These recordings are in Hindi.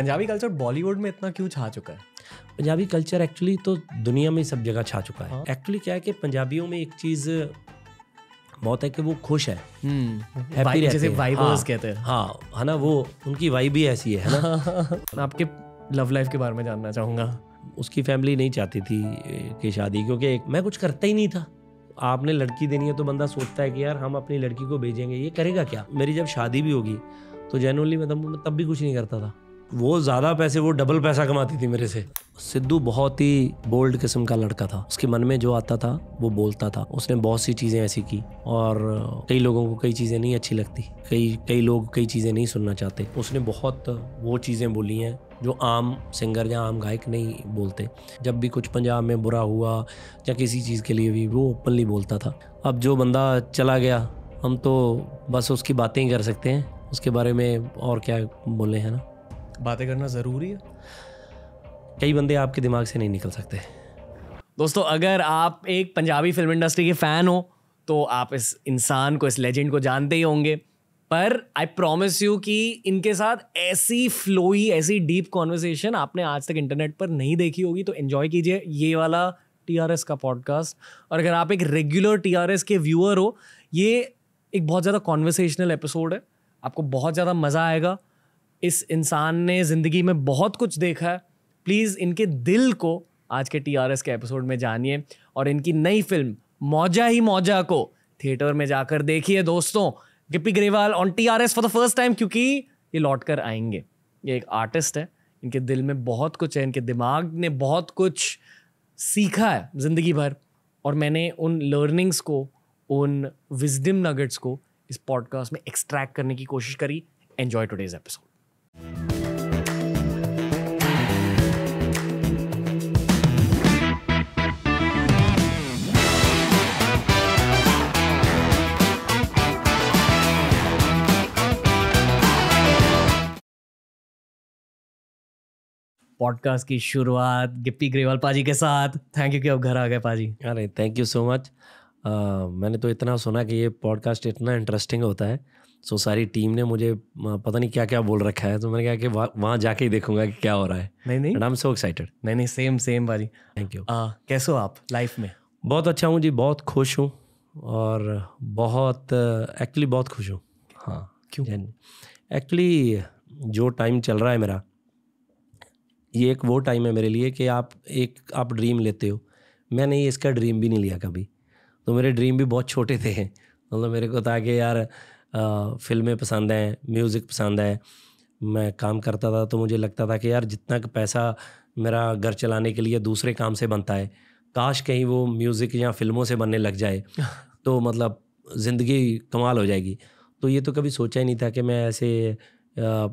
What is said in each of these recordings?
पंजाबी कल्चर बॉलीवुड में इतना क्यों छा चुका है? पंजाबी कल्चर एक्चुअली तो दुनिया में सब जगह छा चुका है। हाँ। एक्चुअली क्या है कि पंजाबियों में एक चीज़ बहुत है कि वो खुश है। Vibe- रहते जैसे हैं। वाइबर्स हाँ। कहते हैं। हाँ है ना वो उनकी वाइब भी ऐसी है है ना? आपके लव लाइफ के बारे में जानना चाहूँगा। उसकी फैमिली नहीं चाहती थी कि शादी क्योंकि मैं कुछ करता ही नहीं था। आपने लड़की देनी है तो बंदा सोचता है कि यार हम अपनी लड़की को भेजेंगे ये करेगा क्या? मेरी जब शादी भी होगी तो जेनुअनली मैं तब भी कुछ नहीं करता था। वो ज़्यादा पैसे, वो डबल पैसा कमाती थी मेरे से। सिद्धू बहुत ही बोल्ड किस्म का लड़का था। उसके मन में जो आता था, वो बोलता था। उसने बहुत सी चीज़ें ऐसी की और कई लोगों को कई चीज़ें नहीं अच्छी लगती। कई कई लोग कई चीज़ें नहीं सुनना चाहते। उसने बहुत वो चीज़ें बोली हैं जो आम सिंगर या आम गायक नहीं बोलते। जब भी कुछ पंजाब में बुरा हुआ या किसी चीज़ के लिए भी, वो ओपनली बोलता था। अब जो बंदा चला गया, हम तो बस उसकी बातें ही कर सकते हैं। उसके बारे में और क्या बोले, हैं ना? बातें करना ज़रूरी है। कई बंदे आपके दिमाग से नहीं निकल सकते। दोस्तों, अगर आप एक पंजाबी फ़िल्म इंडस्ट्री के फ़ैन हो तो आप इस इंसान को, इस लेजेंड को जानते ही होंगे। पर आई प्रॉमिस यू कि इनके साथ ऐसी फ्लोई ऐसी डीप कॉन्वर्सेशन आपने आज तक इंटरनेट पर नहीं देखी होगी तो एंजॉय कीजिए ये वाला टीआरएस का पॉडकास्ट और अगर आप एक रेगुलर टीआरएस के व्यूअर हो, ये एक बहुत ज़्यादा कॉन्वर्सेशनल एपिसोड है। आपको बहुत ज़्यादा मज़ा आएगा। इस इंसान ने ज़िंदगी में बहुत कुछ देखा है। प्लीज़ इनके दिल को आज के टीआरएस के एपिसोड में जानिए और इनकी नई फ़िल्म मौजा ही मौजा को थिएटर में जाकर देखिए दोस्तों। Gippy Grewal on T R S for the first time क्योंकि ये लौट कर आएँगे। ये एक आर्टिस्ट है। इनके दिल में बहुत कुछ है। इनके दिमाग ने बहुत कुछ सीखा है ज़िंदगी भर। और मैंने उन लर्निंग्स को, उन विजडम नगेट्स को इस पॉडकास्ट में एक्सट्रैक्ट करने की कोशिश करी। एन्जॉय टुडेज एपिसोड पॉडकास्ट की शुरुआत गिप्पी ग्रेवाल पाजी के साथ। थैंक यू कि आप घर आ गए पाजी। अरे थैंक यू सो मच मैंने तो इतना सुना कि ये पॉडकास्ट इतना इंटरेस्टिंग होता है। सो so, सारी टीम ने मुझे पता नहीं क्या क्या बोल रखा है। तो मैंने कहा कि वहाँ वहाँ जाके ही देखूँगा कि क्या हो रहा है। नहीं नहीं। आई एम सो एक्साइटेड नहीं नहीं सेम सेम पाजी। थैंक यू कैसे हो आप लाइफ में? बहुत अच्छा हूँ जी बहुत खुश हूँ। और बहुत एक्चुअली बहुत खुश हूँ। हाँ क्यों? एक्चुअली जो टाइम चल रहा है मेरा ये एक वो टाइम है मेरे लिए कि आप एक आप ड्रीम लेते हो। मैंने ये इसका ड्रीम भी नहीं लिया कभी। तो मेरे ड्रीम भी बहुत छोटे थे। मतलब मेरे को था कि यार आ, फ़िल्में पसंद हैं म्यूज़िक पसंद है। मैं काम करता था तो मुझे लगता था कि यार जितना पैसा मेरा घर चलाने के लिए दूसरे काम से बनता है काश कहीं वो म्यूज़िक या फ़िल्मों से बनने लग जाए तो मतलब ज़िंदगी कमाल हो जाएगी। तो ये तो कभी सोचा ही नहीं था कि मैं ऐसे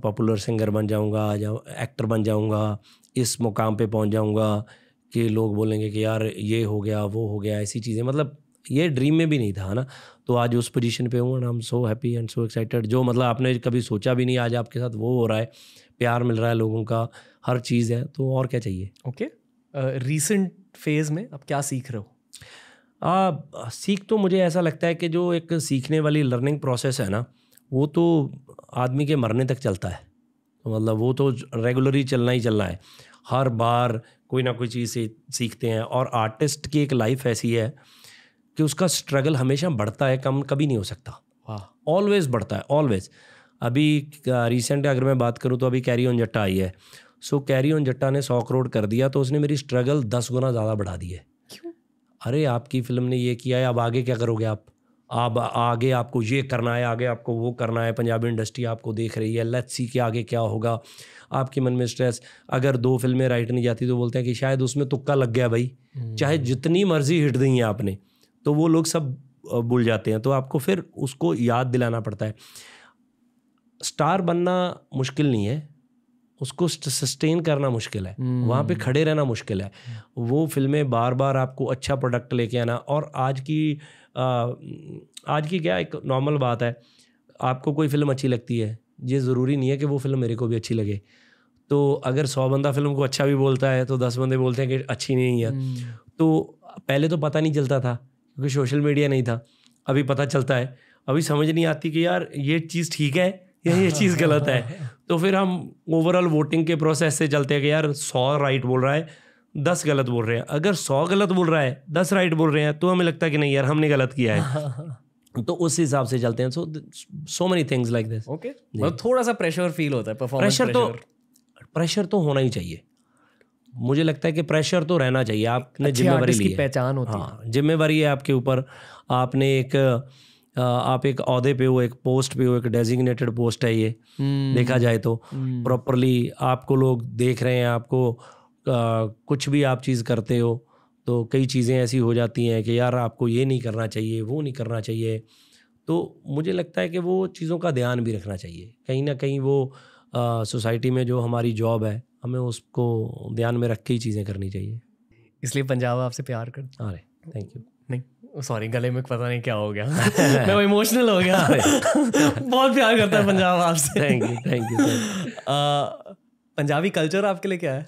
पॉपुलर सिंगर बन जाऊँगा या एक्टर बन जाऊँगा इस मुकाम पे पहुँच जाऊँगा कि लोग बोलेंगे कि यार ये हो गया वो हो गया ऐसी चीज़ें। मतलब ये ड्रीम में भी नहीं था ना? तो आज उस पोजीशन पे हूँ and I am so happy and so excited जो मतलब आपने कभी सोचा भी नहीं आज आपके साथ वो हो रहा है प्यार मिल रहा है लोगों का हर चीज़ है तो और क्या चाहिए? ओके रीसेंट फ़ेज़ में आप क्या सीख रहे हो? आ, सीख तो मुझे ऐसा लगता है कि जो एक सीखने वाली लर्निंग प्रोसेस है ना वो तो आदमी के मरने तक चलता है। तो मतलब वो तो रेगुलरली चलना ही चलना है। हर बार कोई ना कोई चीज़ से सीखते हैं और आर्टिस्ट की एक लाइफ ऐसी है कि उसका स्ट्रगल हमेशा बढ़ता है कम कभी नहीं हो सकता। वाह। ऑलवेज बढ़ता है ऑलवेज अभी रिसेंट अगर मैं बात करूँ तो अभी कैरी ऑन जट्टा आई है। सो कैरी ऑन जट्टा ने सौ करोड़ कर दिया तो उसने मेरी स्ट्रगल दस गुना ज़्यादा बढ़ा दी है। क्यों? अरे आपकी फ़िल्म ने ये किया है अब आगे क्या करोगे आप? आप आगे आपको ये करना है आगे आपको वो करना है पंजाबी इंडस्ट्री आपको देख रही है लेट्स सी के आगे क्या होगा। आपके मन में स्ट्रेस अगर दो फ़िल्में राइट नहीं जाती तो बोलते हैं कि शायद उसमें तुक्का लग गया भाई चाहे जितनी मर्ज़ी हिट दी है आपने तो वो लोग सब भूल जाते हैं। तो आपको फिर उसको याद दिलाना पड़ता है। स्टार बनना मुश्किल नहीं है उसको सस्टेन करना मुश्किल है वहाँ पे खड़े रहना मुश्किल है। वो फ़िल्में बार बार आपको अच्छा प्रोडक्ट लेके आना और आज की आज की क्या एक नॉर्मल बात है आपको कोई फ़िल्म अच्छी लगती है ये ज़रूरी नहीं है कि वो फ़िल्म मेरे को भी अच्छी लगे। तो अगर सौ बंदा फ़िल्म को अच्छा भी बोलता है तो दस बंदे बोलते हैं कि अच्छी नहीं है। तो पहले तो पता नहीं चलता था क्योंकि सोशल मीडिया नहीं था अभी पता चलता है। अभी समझ नहीं आती कि यार ये चीज़ ठीक है या ये चीज़ गलत है। तो फिर हम ओवरऑल वोटिंग के प्रोसेस से चलते हैं कि यार सौ राइट बोल रहा है दस गलत बोल रहे हैं। अगर सौ गलत बोल रहा है दस राइट बोल रहे हैं तो हमें लगता है कि नहीं यार हमने गलत किया है। तो उस हिसाब से चलते हैं। So so many things like this okay मतलब थोड़ा सा प्रेशर फील होता है परफॉर्मेंस प्रेशर तो प्रेशर तो होना ही चाहिए। मुझे लगता है कि प्रेशर तो रहना चाहिए। आपने जिम्मेवारी ली पहचान होती है। हाँ जिम्मेवारी है आपके ऊपर। आपने एक आप एक अहदे पे हो एक पोस्ट पे हो एक डेजिग्नेटेड पोस्ट है ये। हम्म, देखा जाए तो। प्रॉपरली आपको लोग देख रहे हैं आपको कुछ भी आप चीज़ करते हो तो कई चीज़ें ऐसी हो जाती हैं कि यार आपको ये नहीं करना चाहिए वो नहीं करना चाहिए। तो मुझे लगता है कि वो चीज़ों का ध्यान भी रखना चाहिए। कहीं ना कहीं वो सोसाइटी में जो हमारी जॉब है हमें उसको ध्यान में रख के ही चीज़ें करनी चाहिए। इसलिए पंजाब आपसे प्यार करता अरे थैंक यू नहीं सॉरी गले में पता नहीं क्या हो गया। मैं इमोशनल हो गया। बहुत प्यार करता है पंजाब आपसे। Thank you thank you Punjabi culture आपके लिए क्या है?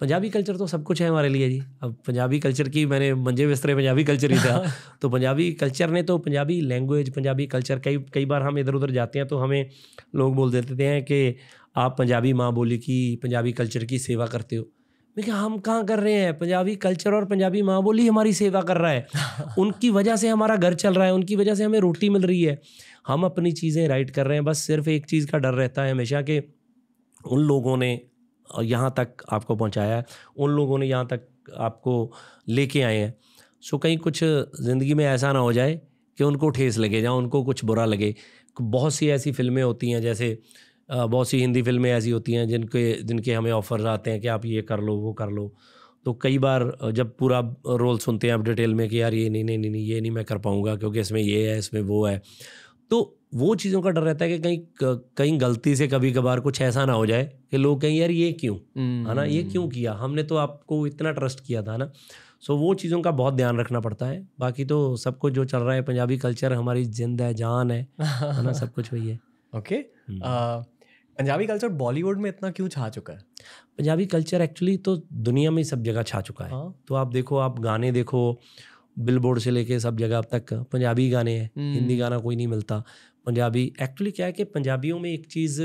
पंजाबी कल्चर तो सब कुछ है हमारे लिए जी। अब पंजाबी कल्चर की मैंने मंजे बिस्तरे पंजाबी कल्चर ही था। तो पंजाबी कल्चर ने तो पंजाबी लैंग्वेज पंजाबी कल्चर कई कई बार हम इधर उधर जाते हैं तो हमें लोग बोल देते हैं कि आप पंजाबी माँ बोली की पंजाबी कल्चर की सेवा करते हो। मैं क्या हम कहाँ कर रहे हैं? पंजाबी कल्चर और पंजाबी माँ बोली हमारी सेवा कर रहा है। उनकी वजह से हमारा घर चल रहा है उनकी वजह से हमें रोटी मिल रही है। हम अपनी चीज़ें राइट कर रहे हैं बस सिर्फ़ एक चीज़ का डर रहता है हमेशा कि उन लोगों ने यहाँ तक आपको पहुँचाया है। उन लोगों ने यहाँ तक आपको लेके आए हैं। सो कहीं कुछ ज़िंदगी में ऐसा ना हो जाए कि उनको ठेस लगे या उनको कुछ बुरा लगे। बहुत सी ऐसी फ़िल्में होती हैं जैसे बहुत सी हिंदी फ़िल्में ऐसी होती हैं जिनके जिनके हमें ऑफर्स आते हैं कि आप ये कर लो, वो कर लो। तो कई बार जब पूरा रोल सुनते हैं आप डिटेल में कि यार ये नहीं नहीं नहीं, ये नहीं मैं कर पाऊँगा क्योंकि इसमें ये है, इसमें वो है। तो वो चीज़ों का डर रहता है कि कहीं कहीं गलती से कभी कभार कुछ ऐसा ना हो जाए कि लोग कहें यार ये क्यों? है ना? ये क्यों किया? हमने तो आपको इतना ट्रस्ट किया था ना? सो वो चीज़ों का बहुत ध्यान रखना पड़ता है। बाकी तो सब कुछ जो चल रहा है पंजाबी कल्चर हमारी जिंद है जान है है ना? सब कुछ वही है। ओके पंजाबी कल्चर बॉलीवुड में इतना क्यों छा चुका है? पंजाबी कल्चर एक्चुअली तो दुनिया में सब जगह छा चुका है। हाँ। तो आप देखो आप गाने देखो बिलबोर्ड से लेके सब जगह अब तक पंजाबी गाने हैं हिंदी गाना कोई नहीं मिलता। पंजाबी एक्चुअली क्या है कि पंजाबियों में एक चीज़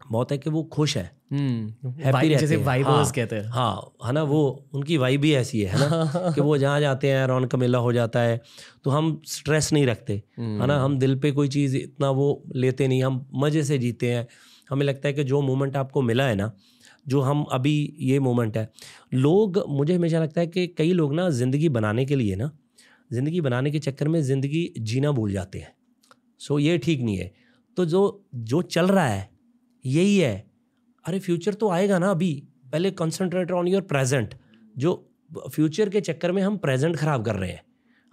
बहुत है कि वो खुश है। हम्म रहते जैसे हैं। वाइबर्स हाँ। कहते हैं। हाँ है ना वो उनकी वाइब भी ऐसी है है ना कि वो जहाँ जाते हैं रौनक मेला हो जाता है तो हम स्ट्रेस नहीं रखते है ना हम दिल पे कोई चीज़ इतना वो लेते नहीं हम मज़े से जीते हैं। हमें लगता है कि जो मोमेंट आपको मिला है ना जो हम अभी ये मोमेंट है। लोग मुझे हमेशा लगता है कि कई लोग ना ज़िंदगी बनाने के लिए ना ज़िंदगी बनाने के चक्कर में ज़िंदगी जीना भूल जाते हैं। सो ये ठीक नहीं है। तो जो जो चल रहा है, यही है। अरे फ्यूचर तो आएगा ना अभी। पहले कंसंट्रेट ऑन योर प्रेजेंट जो फ्यूचर के चक्कर में हम प्रेजेंट ख़राब कर रहे हैं।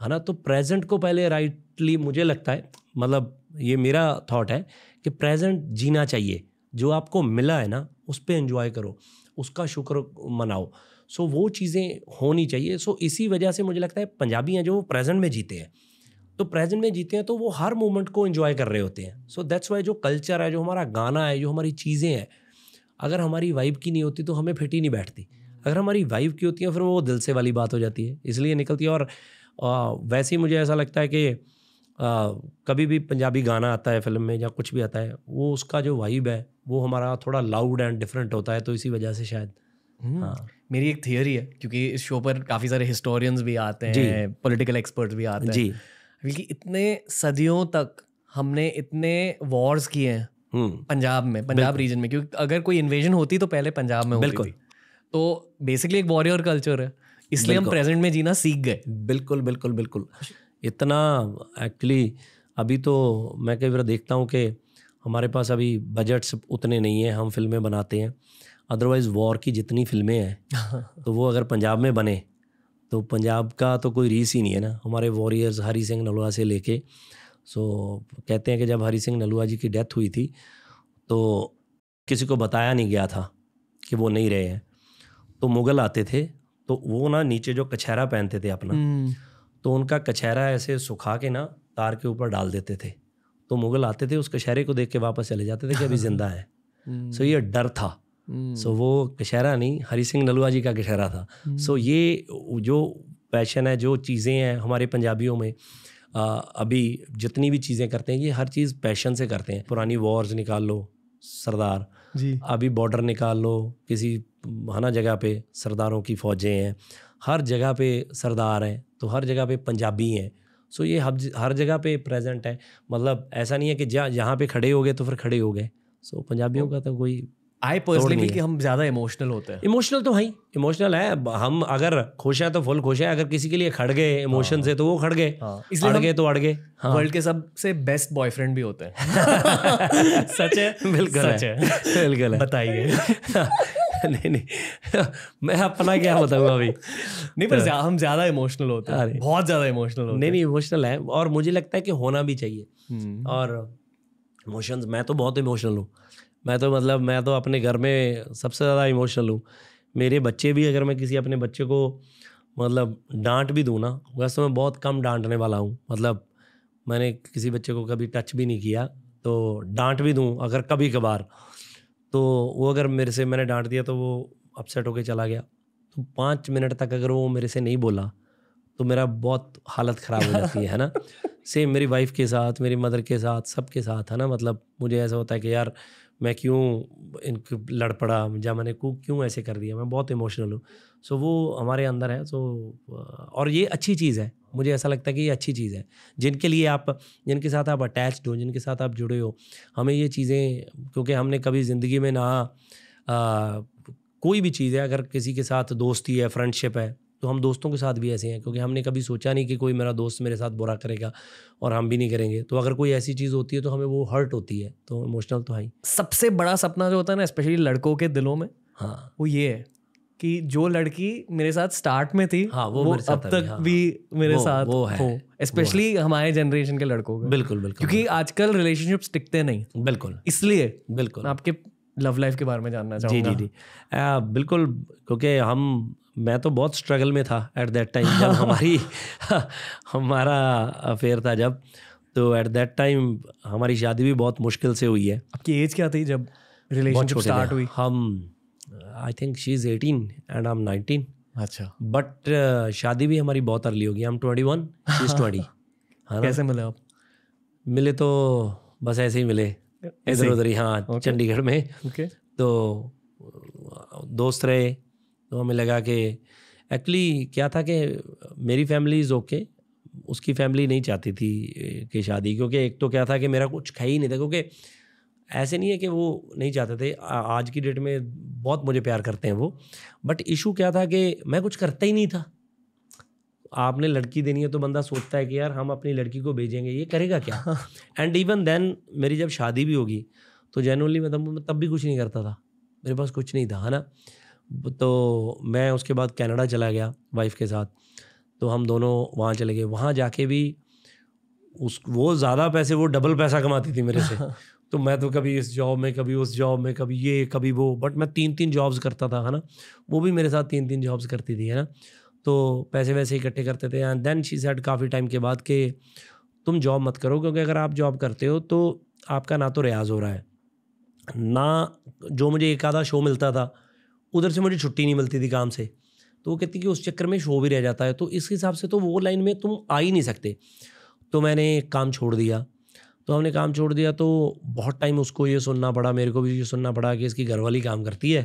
है ना? तो प्रेजेंट को पहले राइटली मुझे लगता है मतलब ये मेरा थॉट है कि प्रेजेंट जीना चाहिए। जो आपको मिला है ना, उस पर एंजॉय करो। उसका शुक्र मनाओ। सो वो चीज़ें होनी चाहिए। सो इसी वजह से मुझे लगता है पंजाबी हैं जो वो प्रेजेंट में जीते हैं। तो प्रेजेंट में जीते हैं तो वो हर मोमेंट को एंजॉय कर रहे होते हैं। सो दैट्स वाई जो कल्चर है जो हमारा गाना है जो हमारी चीज़ें हैं अगर हमारी वाइब की नहीं होती तो हमें फिट ही नहीं बैठती। अगर हमारी वाइब की होती है फिर वो दिल से वाली बात हो जाती है इसलिए निकलती है। और आ, वैसे ही मुझे ऐसा लगता है कि आ, कभी भी पंजाबी गाना आता है फ़िल्म में या कुछ भी आता है वो उसका जो वाइब है वो हमारा थोड़ा लाउड एंड डिफरेंट होता है तो इसी वजह से शायद। हाँ। मेरी एक थियोरी है क्योंकि इस शो पर काफ़ी सारे हिस्टोरियंस भी आते हैं पॉलिटिकल एक्सपर्ट्स भी आते हैं। जी। बल्कि इतने सदियों तक हमने इतने वॉर्स किए हैं हम्म। पंजाब में पंजाब रीजन में क्योंकि अगर कोई इन्वेजन होती तो पहले पंजाब में बिल्कुल। थी। तो बेसिकली एक वॉरियर कल्चर है। इसलिए हम प्रेजेंट में जीना सीख गए। बिल्कुल बिल्कुल बिल्कुल। इतना एक्चुअली अभी तो मैं कई बार देखता हूँ कि हमारे पास अभी बजट्स उतने नहीं हैं हम फ़िल्में बनाते हैं। अदरवाइज़ वॉर की जितनी फ़िल्में हैं तो वो अगर पंजाब में बने तो पंजाब का तो कोई रीस ही नहीं है ना। हमारे वॉरियर्स हरी सिंह नलुआ से लेके सो कहते हैं कि जब हरी सिंह नलुआ जी की डेथ हुई थी तो किसी को बताया नहीं गया था कि वो नहीं रहे हैं। तो मुग़ल आते थे तो वो ना नीचे जो कछहरा पहनते थे अपना हम्म, तो उनका कचहरा ऐसे सुखा के ना तार के ऊपर डाल देते थे। तो मुग़ल आते थे उस कचहरे को देख के वापस चले जाते थे कि अभी ज़िंदा है। हम्म, सो ये डर था। सो वो कशहरा नहीं हरी सिंह नलुआ जी का कशहरा था। सो ये जो पैशन है जो चीज़ें हैं हमारे पंजाबियों में आ, अभी जितनी भी चीज़ें करते हैं ये हर चीज़ पैशन से करते हैं। पुरानी वॉर्स निकाल लो सरदार। जी। अभी बॉर्डर निकाल लो किसी है ना जगह पे सरदारों की फ़ौजें हैं। हर जगह पे सरदार हैं तो हर जगह पे पंजाबी हैं। सो ये हर हर जगह पे प्रेजेंट है। मतलब ऐसा नहीं है कि जहाँ जहाँ पे खड़े हो गए तो फिर खड़े हो गए। सो पंजाबियों का तो कोई आई पर्सनली कि हम ज़्यादा इमोशनल होते हैं। इमोशनल तो है ही। इमोशनल है हम अगर खुश हैं तो फुल खुश है। अगर किसी के लिए खड़ गए इमोशन से तो वो खड़ गए। हाँ, इसलिए अड़ गए तो अड़ गए। हाँ। वर्ल्ड के सबसे बेस्ट बॉयफ्रेंड भी होते हैं। सच है? बिल्कुल सच है। है। बिल्कुल बताइए। नहीं नहीं। मैं अपना क्या बताऊँगा अभी? नहीं पर ज्या- हम ज़्यादा इमोशनल होते हैं। बहुत ज़्यादा इमोशनल होते नहीं नहीं इमोशनल है। और मुझे लगता है कि होना भी चाहिए। और इमोशंस मैं तो बहुत इमोशनल हूँ। मैं तो मतलब मैं तो अपने घर में सबसे ज़्यादा इमोशनल हूँ। मेरे बच्चे भी अगर मैं किसी अपने बच्चे को मतलब डांट भी दूँ ना वैसे तो मैं बहुत कम डांटने वाला हूँ। मतलब मैंने किसी बच्चे को कभी टच भी नहीं किया तो डांट भी दूँ अगर कभी कभार। तो वो अगर मेरे से मैंने डांट दिया तो वो अपसेट होके चला गया। तो पाँच मिनट तक अगर वो मेरे से नहीं बोला तो मेरा बहुत हालत ख़राब हो जाती है ना? सेम मेरी वाइफ के साथ मेरी मदर के साथ सबके साथ है ना? मतलब मुझे ऐसा होता है कि यार मैं क्यों इनको लड़ पड़ा या मैंने को क्यों ऐसे कर दिया? मैं बहुत इमोशनल हूँ। सो वो हमारे अंदर है सो और ये अच्छी चीज़ है। मुझे ऐसा लगता है कि ये अच्छी चीज़ है। जिनके लिए आप जिनके साथ आप अटैच्ड हो जिनके साथ आप जुड़े हो हमें ये चीज़ें क्योंकि हमने कभी ज़िंदगी में ना आ, कोई भी चीज़ है अगर किसी के साथ दोस्ती है फ्रेंडशिप है तो हम दोस्तों के साथ भी ऐसे हैं क्योंकि हमने कभी सोचा नहीं कि कोई मेरा दोस्त मेरे साथ बुरा करेगा और हम भी नहीं करेंगे। तो अगर कोई ऐसी चीज़ होती है तो हमें वो हर्ट होती है तो इमोशनल तो है ही। सबसे बड़ा सपना जो होता है ना स्पेशली लड़कों के दिलों में हाँ। वो ये है कि जो लड़की मेरे साथ स्टार्ट में थी हाँ, वो मेरे साथ अब तक हाँ, भी मेरे वो- साथ वो है, हो स्पेशली हमारे जनरेशन के लड़कों के। बिल्कुल बिल्कुल क्योंकि आजकल रिलेशनशिप्स टिकते नहीं। बिल्कुल। इसलिए बिल्कुल। आपके लव लाइफ के बारे में जानना जी जी जी। आ, बिल्कुल क्योंकि हम मैं तो बहुत स्ट्रगल में था एट दैट टाइम जब हमारी हमारा अफेयर था जब तो एट दैट टाइम हमारी शादी भी बहुत मुश्किल से हुई है। आपकी एज क्या थी जब रिलेशनशिप स्टार्ट हुई? हम I think she is eighteen and I am nineteen अच्छा। बट uh, शादी भी हमारी बहुत अर्ली होगी। हम twenty one she is twenty है कैसे मिले आप? मिले तो बस ऐसे ही मिले। इधर उधर ही हाँ? चंडीगढ़ में। ओके तो दोस्त रहे। तो हमें लगा कि एक्चुअली क्या था कि मेरी फैमिली इज़ ओके उसकी फैमिली नहीं चाहती थी कि शादी क्योंकि एक तो क्या था कि मेरा कुछ खा ही नहीं था क्योंकि ऐसे नहीं है कि वो नहीं चाहते थे। आज की डेट में बहुत मुझे प्यार करते हैं वो। बट इशू क्या था कि मैं कुछ करता ही नहीं था। आपने लड़की देनी है तो बंदा सोचता है कि यार हम अपनी लड़की को भेजेंगे ये करेगा क्या? एंड इवन देन मेरी जब शादी भी होगी तो जनरली मैं तब भी कुछ नहीं करता था। मेरे पास कुछ नहीं था है ना? तो मैं उसके बाद कनाडा चला गया वाइफ के साथ। तो हम दोनों वहाँ चले गए। वहाँ जाके भी उस वो ज़्यादा पैसे वो डबल पैसा कमाती थी मेरे से। तो मैं तो कभी इस जॉब में कभी उस जॉब में कभी ये कभी वो बट मैं तीन तीन जॉब्स करता था है ना? वो भी मेरे साथ तीन तीन जॉब्स करती थी है ना? तो पैसे वैसे इकट्ठे करते थे। एंड देन शी सेड काफ़ी टाइम के बाद कि तुम जॉब मत करो क्योंकि अगर आप जॉब करते हो तो आपका ना तो रियाज हो रहा है। ना जो मुझे एक आधा शो मिलता था उधर से मुझे छुट्टी नहीं मिलती थी काम से। तो वो कहती कि उस चक्कर में शो भी रह जाता है। तो इस हिसाब से तो वो लाइन में तुम आ ही नहीं सकते। तो मैंने काम छोड़ दिया। तो हमने काम छोड़ दिया तो बहुत टाइम उसको ये सुनना पड़ा, मेरे को भी ये सुनना पड़ा कि इसकी घरवाली काम करती है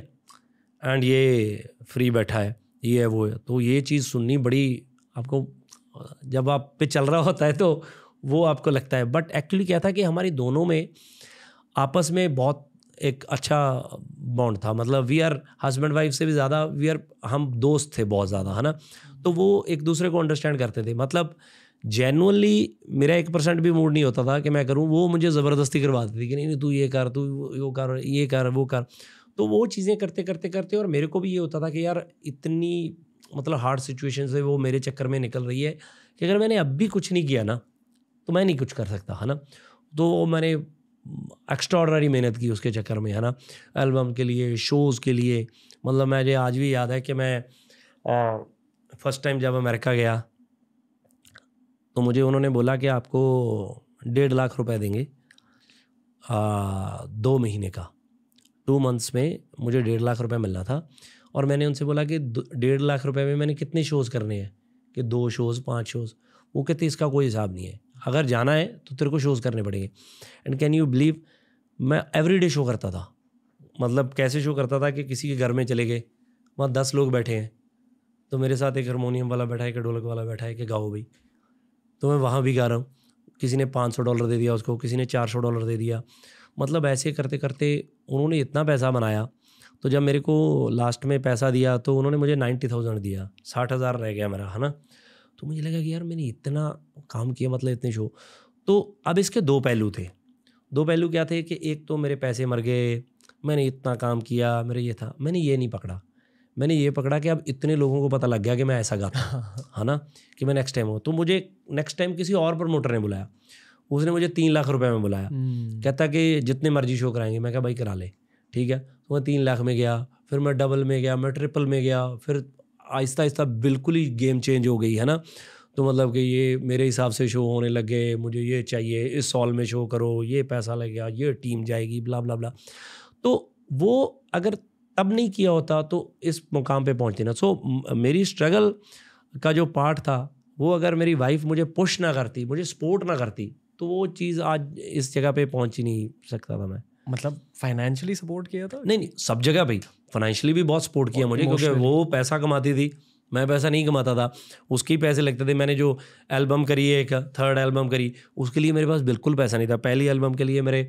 एंड ये फ्री बैठा है, ये है, वो है। तो ये चीज़ सुननी बड़ी आपको, जब आप पे चल रहा होता है तो वो आपको लगता है। बट एक्चुअली क्या था कि हमारी दोनों में आपस में बहुत एक अच्छा बॉन्ड था। मतलब वी आर हस्बैंड वाइफ से भी ज़्यादा वी आर हम दोस्त थे बहुत ज़्यादा, है ना? तो वो एक दूसरे को अंडरस्टैंड करते थे। मतलब जेनुअनली मेरा एक परसेंट भी मूड नहीं होता था कि मैं करूँ, वो मुझे ज़बरदस्ती करवाती थी कि नहीं नहीं, तू ये कर, तू वो कर, ये कर, वो कर। तो वो चीज़ें करते करते करते और मेरे को भी ये होता था कि यार इतनी मतलब हार्ड सिचुएशन से वो मेरे चक्कर में निकल रही है कि अगर मैंने अब भी कुछ नहीं किया ना तो मैं नहीं कुछ कर सकता, है ना? तो मैंने एक्स्ट्रा ऑर्डनरी मेहनत की उसके चक्कर में है ना? एल्बम के लिए शोज़ के लिए। मतलब मुझे आज भी याद है कि मैं फ़र्स्ट टाइम जब अमेरिका गया तो मुझे उन्होंने बोला कि आपको डेढ़ लाख रुपए देंगे आ, दो महीने का। टू मंथ्स में मुझे डेढ़ लाख रुपए मिलना था और मैंने उनसे बोला कि डेढ़ लाख रुपए में मैंने कितने शोज़ करने हैं? कि दो शोज़ पाँच शोज़ वो कहते इसका कोई हिसाब नहीं है। अगर जाना है तो तेरे को शोज़ करने पड़ेंगे। एंड कैन यू बिलीव मैं एवरी डे शो करता था। मतलब कैसे शो करता था कि किसी के घर में चले गए, वहाँ दस लोग बैठे हैं। तो मेरे साथ एक हारमोनियम वाला बैठा है कि ढोलक वाला बैठा है कि गाओ भाई। तो मैं वहाँ भी गा रहा हूँ। किसी ने पाँच सौ डॉलर दे दिया उसको, किसी ने चार सौ डॉलर दे दिया। मतलब ऐसे करते करते उन्होंने इतना पैसा बनाया। तो जब मेरे को लास्ट में पैसा दिया तो उन्होंने मुझे नाइन्टी थाउज़ेंड दिया। साठ हज़ार रह गया मेरा, है ना? तो मुझे लगा कि यार मैंने इतना काम किया मतलब इतने शो। तो अब इसके दो पहलू थे। दो पहलू क्या थे कि एक तो मेरे पैसे मर गए मैंने इतना काम किया मेरे ये था मैंने ये नहीं पकड़ा। मैंने ये पकड़ा कि अब इतने लोगों को पता लग गया कि मैं ऐसा गाता है ना? कि मैं नेक्स्ट टाइम हूँ। तो मुझे नेक्स्ट टाइम किसी और प्रमोटर ने बुलाया। उसने मुझे तीन लाख रुपए में बुलाया। हम्म। कहता कि जितने मर्ज़ी शो कराएँगे मैं क्या भाई करा ले। ठीक है? तो मैं तीन लाख में गया फिर मैं डबल में गया मैं ट्रिपल में गया फिर आहिस्ता आहिस्ता बिल्कुल ही गेम चेंज हो गई है ना? तो मतलब कि ये मेरे हिसाब से शो होने लग गए मुझे ये चाहिए इस सॉल में शो करो ये पैसा लगेगा ये टीम जाएगी ब्ला ब्ला ब्ला तो वो अगर तब नहीं किया होता तो इस मुकाम पे पहुँचती ना। सो मेरी स्ट्रगल का जो पार्ट था वो अगर मेरी वाइफ मुझे पुश ना करती मुझे सपोर्ट ना करती तो वो चीज़ आज इस जगह पे पहुँच ही नहीं सकता था मैं। मतलब फाइनेंशियली सपोर्ट किया था? नहीं नहीं सब जगह भाई फाइनेंशियली भी बहुत सपोर्ट किया मुझे क्योंकि वो पैसा कमाती थी। मैं पैसा नहीं कमाता था। उसके ही पैसे लगते थे। मैंने जो एल्बम करी है, एक थर्ड एल्बम करी, उसके लिए मेरे पास बिल्कुल पैसा नहीं था। पहली एल्बम के लिए मेरे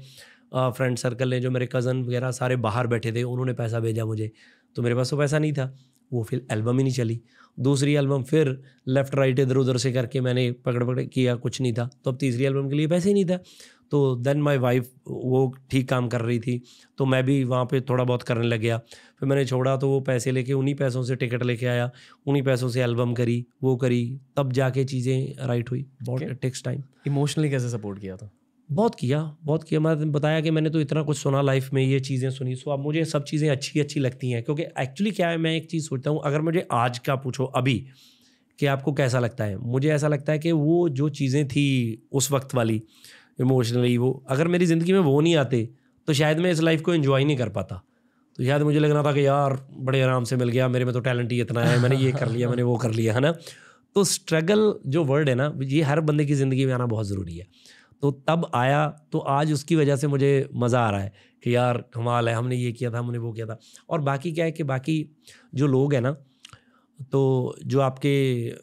फ्रेंड सर्कल ने जो मेरे कज़न वगैरह सारे बाहर बैठे थे, उन्होंने पैसा भेजा मुझे। तो मेरे पास तो पैसा नहीं था। वो फिर एल्बम ही नहीं चली। दूसरी एल्बम फिर लेफ़्ट राइट इधर उधर से करके मैंने पकड़ पकड़ किया, कुछ नहीं था। तो अब तीसरी एल्बम के लिए पैसे ही नहीं था। तो देन माई वाइफ वो ठीक काम कर रही थी तो मैं भी वहाँ पे थोड़ा बहुत करने लग गया। फिर मैंने छोड़ा तो वो पैसे लेके उन्हीं पैसों से टिकट लेके आया उन्हीं पैसों से एल्बम करी वो करी तब जाके चीज़ें राइट हुई। बहुत टेक्स टाइम इमोशनली कैसे सपोर्ट किया था? बहुत किया बहुत किया। मैं बताया कि मैंने तो इतना कुछ सुना लाइफ में ये चीज़ें सुनी। सो अब मुझे सब चीज़ें अच्छी अच्छी लगती हैं क्योंकि एक्चुअली क्या है मैं एक चीज़ सोचता हूँ अगर मुझे आज का पूछो अभी कि आपको कैसा लगता है? मुझे ऐसा लगता है कि वो जो चीज़ें थी उस वक्त वाली इमोशनली वो, अगर मेरी ज़िंदगी में वो नहीं आते तो शायद मैं इस लाइफ को इन्जॉय नहीं कर पाता। तो शायद मुझे लग रहा था कि यार, बड़े आराम से मिल गया, मेरे में तो टैलेंट ही इतना है, मैंने ये कर लिया, मैंने वो कर लिया, है ना? तो स्ट्रगल जो वर्ड है ना, ये हर बंदे की ज़िंदगी में आना बहुत ज़रूरी है। तो तब आया तो आज उसकी वजह से मुझे मज़ा आ रहा है कि यार, कमाल है, हमने ये किया था, हमने वो किया था। और बाकी क्या है कि बाकी जो लोग हैं ना तो जो आपके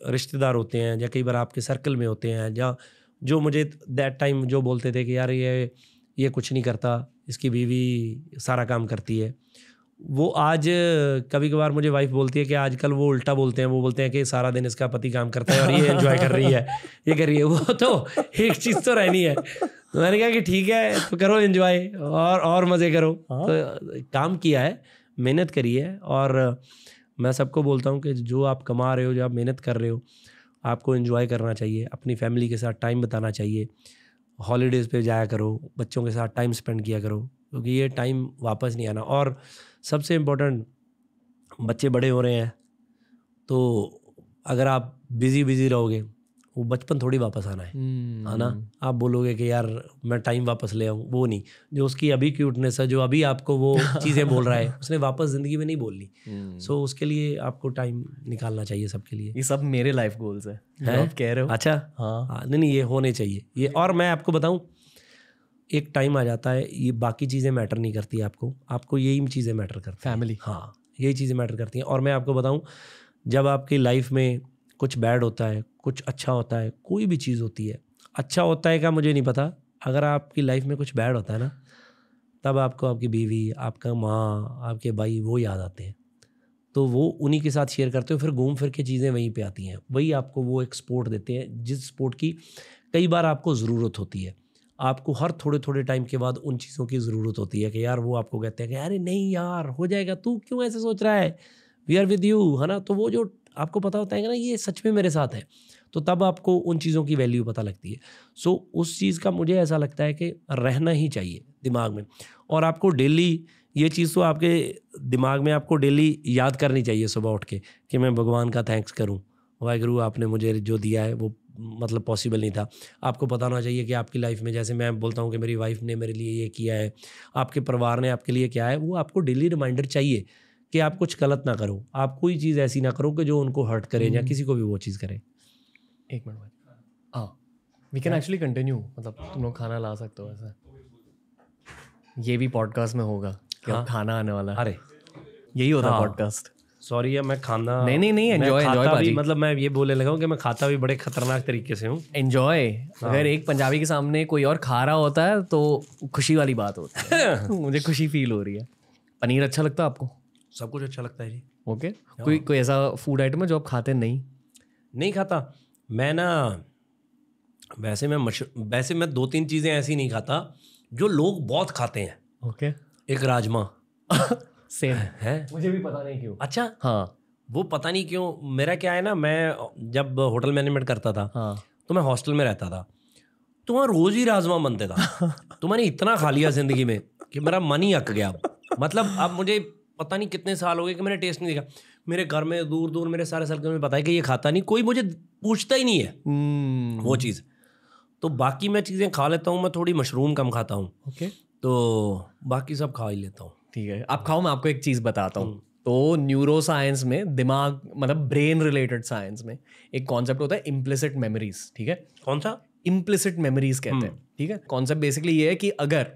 रिश्तेदार होते हैं, या कई बार आपके सर्कल में होते हैं, या जो मुझे दैट टाइम जो बोलते थे कि यार ये ये कुछ नहीं करता इसकी बीवी सारा काम करती है। वो आज कभी कभार मुझे वाइफ बोलती है कि आजकल वो उल्टा बोलते हैं वो बोलते हैं कि सारा दिन इसका पति काम करता है और ये एंजॉय कर रही है। ये कर रही है वो तो एक चीज़ तो रहनी है। तो मैंने कहा कि ठीक है तो करो एंजॉय और और मज़े करो। हाँ। तो काम किया है मेहनत करी है और मैं सबको बोलता हूँ कि जो आप कमा रहे हो जो आप मेहनत कर रहे हो आपको इन्जॉय करना चाहिए, अपनी फैमिली के साथ टाइम बताना चाहिए। हॉलीडेज़ पे जाया करो, बच्चों के साथ टाइम स्पेंड किया करो, क्योंकि ये टाइम वापस नहीं आना। और सबसे इम्पोर्टेंट बच्चे बड़े हो रहे हैं तो अगर आप बिज़ी बिज़ी रहोगे वो बचपन थोड़ी वापस आना है। है ना? हम्म। आप बोलोगे कि यार मैं टाइम वापस ले आऊँ वो नहीं। जो उसकी अभी क्यूटनेस है जो अभी आपको वो चीज़ें बोल रहा है उसने वापस ज़िंदगी में नहीं बोलनी। सो हम्म। so, उसके लिए आपको टाइम निकालना चाहिए सबके लिए। ये सब मेरे लाइफ गोल्स है, है? आप कह रहे हो। अच्छा? हाँ, हाँ नहीं नहीं ये होने चाहिए। ये और मैं आपको बताऊँ एक टाइम आ जाता है ये बाकी चीज़ें मैटर नहीं करती आपको। आपको यही चीज़ें मैटर करती फैमिली हाँ यही चीज़ें मैटर करती हैं। और मैं आपको बताऊँ जब आपकी लाइफ में कुछ बैड होता है, कुछ अच्छा होता है, कोई भी चीज़ होती है। अच्छा होता है क्या मुझे नहीं पता। अगर आपकी लाइफ में कुछ बैड होता है ना, तब आपको आपकी बीवी, आपका माँ, आपके भाई वो याद आते हैं। तो वो उन्हीं के साथ शेयर करते हो, फिर घूम फिर के चीज़ें वहीं पे आती हैं। वही आपको वो एक सपोर्ट देते हैं, जिस सपोर्ट की कई बार आपको ज़रूरत होती है। आपको हर थोड़े थोड़े टाइम के बाद उन चीज़ों की ज़रूरत होती है कि यार वो आपको कहते हैं कि, अरे नहीं यार, हो जाएगा, तू क्यों ऐसे सोच रहा है? वी आर विद यू है ना? तो वो जो आपको पता होता है कि ना ये सच में मेरे साथ है। तो तब आपको उन चीज़ों की वैल्यू पता लगती है। सो so, उस चीज़ का मुझे ऐसा लगता है कि रहना ही चाहिए दिमाग में। और आपको डेली ये चीज़ तो आपके दिमाग में आपको डेली याद करनी चाहिए सुबह उठ के कि मैं भगवान का थैंक्स करूँ। वाहगुरु आपने मुझे जो दिया है वो मतलब पॉसिबल नहीं था। आपको पता होना चाहिए कि आपकी लाइफ में जैसे मैं बोलता हूँ कि मेरी वाइफ ने मेरे लिए ये किया है आपके परिवार ने आपके लिए क्या है वो आपको डेली रिमाइंडर चाहिए कि आप कुछ गलत ना करो। आप कोई चीज़ ऐसी ना करो कि जो उनको हर्ट करे या हम्म। किसी को भी वो चीज़ करे। एक मिनट हाँ। वी कैन एक्चुअली कंटिन्यू मतलब तुम लोग खाना ला सकते हो ऐसा। ये भी पॉडकास्ट में होगा कि अब खाना आने वाला अरे। यही होता है। पॉडकास्ट सॉरी मैं खाना नहीं, नहीं, नहीं, भी बाजी। मतलब मैं ये बोलने लगा हूँ कि मैं खाता भी बड़े खतरनाक तरीके से हूँ। एंजॉय अगर एक पंजाबी के सामने कोई और खा रहा होता है तो खुशी वाली बात होती है। मुझे खुशी फील हो रही है। पनीर अच्छा लगता है आपको? सब कुछ अच्छा लगता है जी। ओके। कोई कोई ऐसा फ़ूड आइटम है जो आप खाते नहीं? नहीं खाता। मैं ना वैसे मैं मश वैसे मैं दो तीन चीज़ें ऐसी नहीं खाता जो लोग बहुत खाते हैं। ओके। एक राजमा। सेम है? मुझे भी पता नहीं क्यों। अच्छा? हाँ। वो पता नहीं क्यों मेरा क्या है ना मैं जब होटल मैनेजमेंट करता था हाँ। तो मैं हॉस्टल में रहता था तो वहाँ रोज ही राजमा बनते था। तो मैंने इतना खा लिया ज़िंदगी में कि मेरा मन ही अक गया मतलब अब मुझे पता नहीं कितने साल हो गए कि मैंने टेस्ट नहीं देखा। मेरे घर में दूर दूर मेरे सारे सर्कल में पता है कि ये खाता नहीं कोई मुझे पूछता ही नहीं है। हम्म, वो चीज़। तो बाकी मैं चीज़ें खा लेता हूँ मैं थोड़ी मशरूम कम खाता हूँ। ओके तो बाकी सब खा ही लेता हूँ। ठीक है आप खाओ मैं आपको एक चीज़ बताता हूँ। तो न्यूरो साइंस में दिमाग मतलब ब्रेन रिलेटेड साइंस में एक कॉन्सेप्ट होता है इम्प्लिसिट मेमोरीज ठीक है? कौन सा? इम्प्लिसिट मेमोरीज कहते हैं ठीक है? कॉन्सेप्ट बेसिकली ये है कि अगर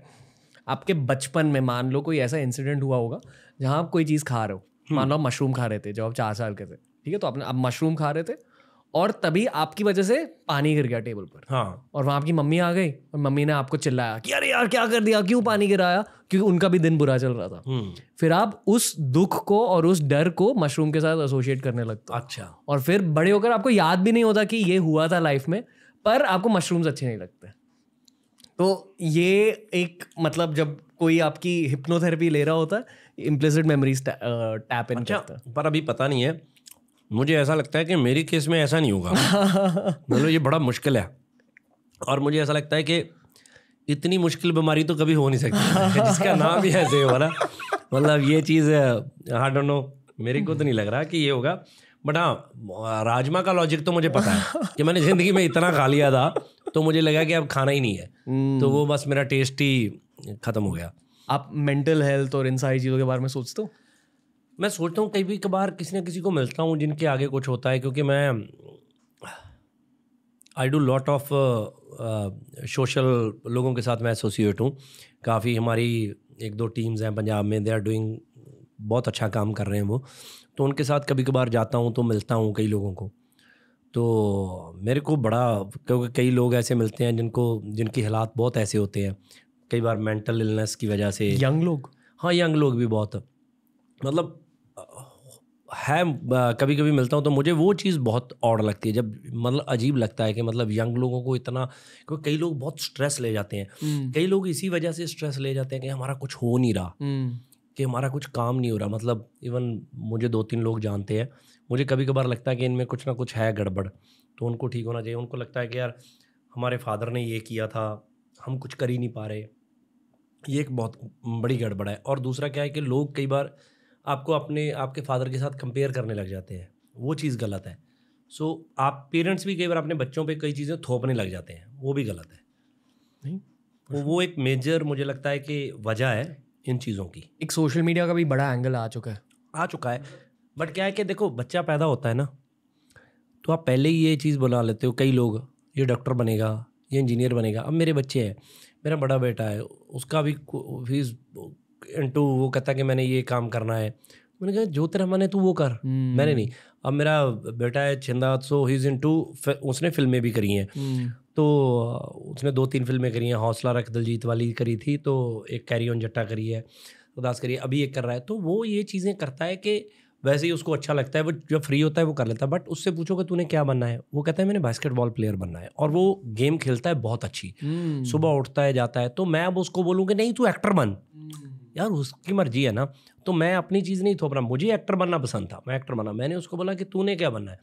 आपके बचपन में मान लो कोई ऐसा इंसिडेंट हुआ होगा जहाँ आप कोई चीज़ खा रहे हो मान लो आप मशरूम खा रहे थे जब आप चार साल के थे ठीक है तो आपने आप मशरूम खा रहे थे और तभी आपकी वजह से पानी गिर गया टेबल पर। हाँ। और वहाँ आपकी मम्मी आ गई और मम्मी ने आपको चिल्लाया कि अरे यार क्या कर दिया? क्यों पानी गिराया? क्योंकि उनका भी दिन बुरा चल रहा था। हम्म। फिर आप उस दुख को और उस डर को मशरूम के साथ एसोसिएट करने लगते हो। अच्छा। और फिर बड़े होकर आपको याद भी नहीं होता कि ये हुआ था लाइफ में पर आपको मशरूम्स अच्छे नहीं लगते। तो ये एक मतलब जब कोई आपकी हिप्नोथेरेपी ले रहा होता है इम्प्लिसिट मेमोरीज टैप इन करता। पर अभी पता नहीं है। मुझे ऐसा लगता है कि मेरी केस में ऐसा नहीं होगा। मतलब ये बड़ा मुश्किल है। और मुझे ऐसा लगता है कि इतनी मुश्किल बीमारी तो कभी हो नहीं सकती। जिसका नाम ही ऐसे हो ना। मतलब ये चीज़ आई डोंट नो मेरे को तो नहीं लग रहा कि ये होगा। बट हाँ राजमा का लॉजिक तो मुझे पता है कि मैंने ज़िंदगी में इतना खा लिया था तो मुझे लगा कि अब खाना ही नहीं है। तो वो बस मेरा टेस्ट ही ख़त्म हो गया। आप मेंटल हेल्थ और इन सारी चीज़ों के बारे में सोचते हो? मैं सोचता हूँ कई भी कभार किसी न किसी को मिलता हूँ जिनके आगे कुछ होता है, क्योंकि मैं I do lot of social लोगों के साथ मैं एसोसिएट हूँ। काफ़ी हमारी एक दो टीम्स हैं पंजाब में दे आर डूइंग बहुत अच्छा काम कर रहे हैं वो। तो उनके साथ कभी कभार जाता हूँ तो मिलता हूँ कई लोगों को। तो मेरे को बड़ा, क्योंकि कई लोग ऐसे मिलते हैं जिनको, जिनकी हालात बहुत ऐसे होते हैं। कई बार मेंटल इलनेस की वजह से। यंग लोग? हाँ यंग लोग भी बहुत। मतलब है कभी कभी मिलता हूँ तो मुझे वो चीज़ बहुत और लगती है। जब मतलब अजीब लगता है कि मतलब यंग लोगों को इतना क्योंकि कई लोग बहुत स्ट्रेस ले जाते हैं। कई लोग इसी वजह से स्ट्रेस ले जाते हैं कि हमारा कुछ हो नहीं रहा। कि हमारा कुछ काम नहीं हो रहा। मतलब इवन मुझे दो तीन लोग जानते हैं। मुझे कभी कभार लगता है कि इनमें कुछ ना कुछ है गड़बड़। तो उनको ठीक होना चाहिए। उनको लगता है कि यार हमारे फादर ने ये किया था। हम कुछ कर ही नहीं पा रहे। ये एक बहुत बड़ी गड़बड़ है। और दूसरा क्या है कि लोग कई बार आपको अपने आपके फादर के साथ कंपेयर करने लग जाते हैं। वो चीज़ गलत है। सो so, आप पेरेंट्स भी कई बार अपने बच्चों पे कई चीज़ें थोपने लग जाते हैं। वो भी गलत है। नहीं वो वो एक मेजर मुझे लगता है कि वजह है इन चीज़ों की। एक सोशल मीडिया का भी बड़ा एंगल आ चुका है। आ चुका है। बट क्या है कि देखो बच्चा पैदा होता है ना तो आप पहले ही ये चीज़ बना लेते हो। कई लोग ये डॉक्टर बनेगा ये इंजीनियर बनेगा। अब मेरे बच्चे हैं मेरा बड़ा बेटा है उसका भी फ़ीस इंटू वो कहता है कि मैंने ये काम करना है। मैंने कहा जो तेरा मन है तू वो कर। मैंने नहीं। अब मेरा बेटा है छिंदा सो ही इज़ टू उसने फ़िल्में भी करी हैं। तो उसने दो तीन फ़िल्में करी हैं। हौसला रख दलजीत वाली करी थी तो एक कैरी ऑन जट्टा करी है उदास करी है अभी एक कर रहा है। तो वो ये चीज़ें करता है कि वैसे ही उसको अच्छा लगता है वो जब फ्री होता है वो कर लेता है बट उससे पूछो कि तूने क्या बनना है? वो कहता है मैंने बास्केटबॉल प्लेयर बनना है। और वो गेम खेलता है बहुत अच्छी। सुबह उठता है जाता है तो मैं अब उसको बोलूँ कि नहीं तू एक्टर बन। यार उसकी मर्ज़ी है ना। तो मैं अपनी चीज़ नहीं थोप रहा मुझे एक्टर बनना पसंद था मैं एक्टर बना। मैंने उसको बोला कि तूने क्या बनना है?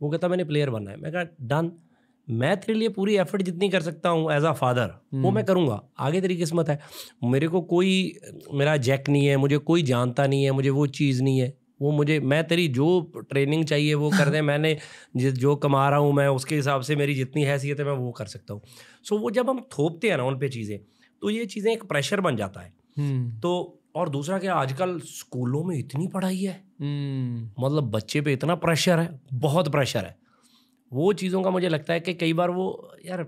वो कहता मैंने प्लेयर बनना है। मैं कहा डन मैं तेरे लिए पूरी एफर्ट जितनी कर सकता हूँ एज अ फादर वो मैं करूँगा। आगे तेरी किस्मत है। मेरे को कोई मेरा जैक नहीं है मुझे कोई जानता नहीं है मुझे वो चीज़ नहीं है। वो मुझे मैं तेरी जो ट्रेनिंग चाहिए वो कर दे मैंने जिस जो कमा रहा हूँ मैं उसके हिसाब से मेरी जितनी हैसियत है मैं वो कर सकता हूँ। सो वो जब हम थोपते हैं ना उन पर चीज़ें तो ये चीज़ें एक प्रेशर बन जाता है। तो और दूसरा क्या आजकल स्कूलों में इतनी पढ़ाई है। मतलब बच्चे पे इतना प्रेशर है बहुत प्रेशर है। वो चीज़ों का मुझे लगता है कि कई बार वो यार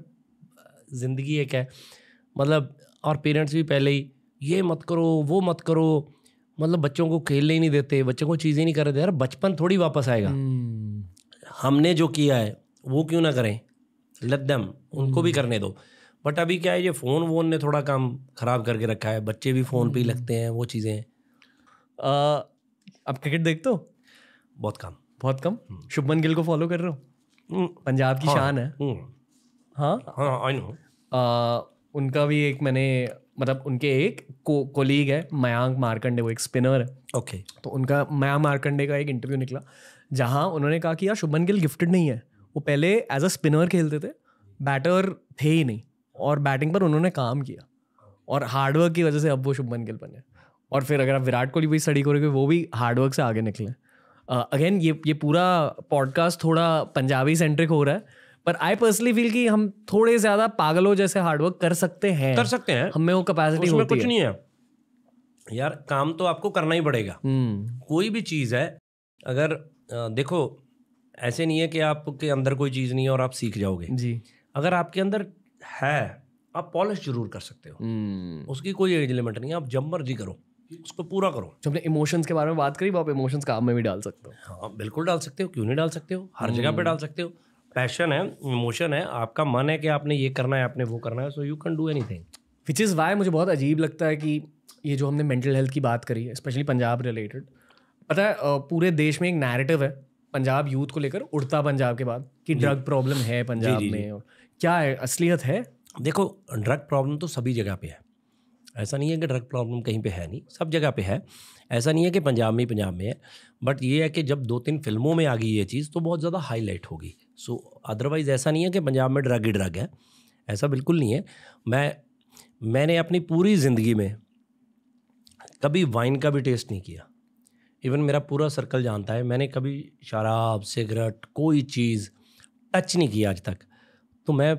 ज़िंदगी एक है। मतलब और पेरेंट्स भी पहले ही ये मत करो वो मत करो मतलब बच्चों को खेलने ही नहीं देते बच्चों को चीज़ें नहीं कर देते। यार बचपन थोड़ी वापस आएगा। हम्म, हमने जो किया है वो क्यों ना करें? लेट देम उनको भी करने दो। बट अभी क्या है ये फ़ोन वोन ने थोड़ा काम ख़राब करके रखा है। बच्चे भी फ़ोन पे ही लगते हैं वो चीज़ें। हैं आप क्रिकेट देखते हो? बहुत कम। बहुत कम? शुभमन गिल को फॉलो कर रहे हो? हम्म, पंजाब की हाँ, शान है। हम्म, हाँ? हाँ आई नो उनका भी एक मैंने मतलब उनके एक को, कोलीग है मयांक मार्कंडे वो एक स्पिनर है। Okay okay. तो उनका मयांक मार्कंडे का एक इंटरव्यू निकला जहाँ उन्होंने कहा कि यार शुभमन गिल गिफ्टेड नहीं है। वो पहले एज अ स्पिनर खेलते थे बैटर थे ही नहीं और बैटिंग पर उन्होंने काम किया और हार्डवर्क की वजह से अब वो शुभमन गिल बने। और फिर अगर आप विराट कोहली भी स्टडी करोगे वो भी हार्डवर्क से आगे निकले। अगेन uh, ये ये पूरा पॉडकास्ट थोड़ा पंजाबी सेंट्रिक हो रहा है पर आई पर्सनली फील कि हम थोड़े ज़्यादा पागलों जैसे हार्डवर्क कर सकते हैं। कर सकते हैं। हमें वो कैपेसिटी होती कुछ है। नहीं है। यार काम तो आपको करना ही पड़ेगा। हम्म। कोई भी चीज़ है अगर देखो ऐसे नहीं है कि आपके अंदर कोई चीज़ नहीं है और आप सीख जाओगे। जी। अगर आपके अंदर है आप पॉलिश ज़रूर कर सकते हो। हम्म। उसकी कोई एज लिमिट नहीं है आप जब मर्ज़ी करो उसको पूरा करो। जब इमोशंस के बारे में बात करी आप इमोशंस काम में भी डाल सकते हो। हाँ बिल्कुल डाल सकते हो क्यों नहीं डाल सकते हो? हर जगह पे डाल सकते हो। पैशन है इमोशन है आपका मन है कि आपने ये करना है आपने वो करना है so you can do anything which is why मुझे बहुत अजीब लगता है कि ये जो हमने मेंटल हेल्थ की बात करी है स्पेशली पंजाब रिलेटेड पता है पूरे देश में एक नैरेटिव है पंजाब यूथ को लेकर उड़ता पंजाब के बाद कि ड्रग प्रॉब्लम है पंजाब जी, जी। में और क्या है असलियत है? देखो ड्रग प्रॉब्लम तो सभी जगह पे है। ऐसा नहीं है कि ड्रग प्रॉब्लम कहीं पे है नहीं सब जगह पे है। ऐसा नहीं है कि पंजाब में ही पंजाब में है बट ये है कि जब दो तीन फ़िल्मों में आ गई ये चीज़ तो बहुत ज़्यादा हाईलाइट होगी। सो अदरवाइज़ ऐसा नहीं है कि पंजाब में ड्रग ही ड्रग है। ऐसा बिल्कुल नहीं है। मैं मैंने अपनी पूरी ज़िंदगी में कभी वाइन का भी टेस्ट नहीं किया। इवन मेरा पूरा सर्कल जानता है। मैंने कभी शराब सिगरेट कोई चीज़ टच नहीं किया आज तक। तो मैं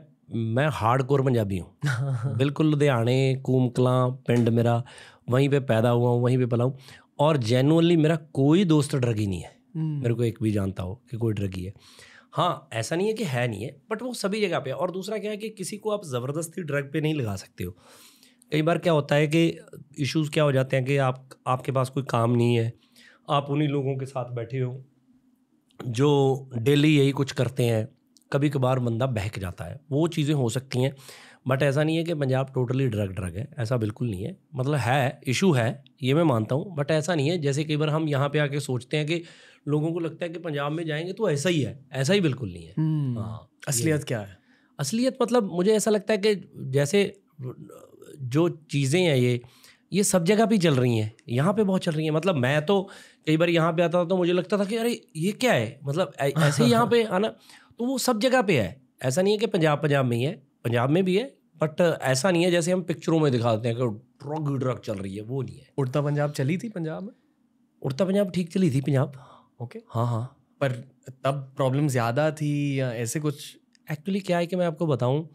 मैं हार्ड कोर पंजाबी हूँ। बिल्कुल लुधियाने कूमकलां पिंड मेरा वहीं पे पैदा हुआ हूँ वहीं पे पला हूँ। और जेनुअनली मेरा कोई दोस्त ड्रगी नहीं है। मेरे को एक भी जानता हो कि कोई ड्रगी है। हाँ ऐसा नहीं है कि है नहीं है बट वो सभी जगह पे है। और दूसरा क्या है कि किसी को आप ज़बरदस्ती ड्रग पे नहीं लगा सकते हो। कई बार क्या होता है कि इश्यूज़ क्या हो जाते हैं कि आप, आपके पास कोई काम नहीं है, आप उन्हीं लोगों के साथ बैठे हो, जो डेली यही कुछ करते हैं कभी कभार बंदा बहक जाता है। वो चीज़ें हो सकती हैं बट ऐसा नहीं है कि पंजाब टोटली ड्रग ड्रग है, ऐसा बिल्कुल नहीं है। मतलब है इशू है, ये मैं मानता हूँ बट ऐसा नहीं है। जैसे कई बार हम यहाँ पे आके सोचते हैं कि लोगों को लगता है कि पंजाब में जाएँगे तो ऐसा ही है ऐसा ही बिल्कुल नहीं है। हम्म, हाँ असलियत क्या है? असलियत मतलब मुझे ऐसा लगता है कि जैसे जो चीज़ें हैं ये ये सब जगह पे ही चल रही हैं यहाँ पे बहुत चल रही हैं। मतलब मैं तो कई बार यहाँ पे आता था तो मुझे लगता था कि अरे ये क्या है? मतलब ऐसे ही यहाँ पे आना तो वो सब जगह पे है। ऐसा नहीं है कि पंजाब पंजाब में ही है पंजाब में भी है बट ऐसा नहीं है जैसे हम पिक्चरों में दिखाते हैं कि ड्रग ड्रग चल रही है वो नहीं है। उड़ता पंजाब चली थी पंजाब में? उड़ता पंजाब ठीक चली थी पंजाब। ओके। हाँ हाँ। पर तब प्रॉब्लम ज़्यादा थी या ऐसे कुछ? एक्चुअली क्या है कि मैं आपको बताऊँ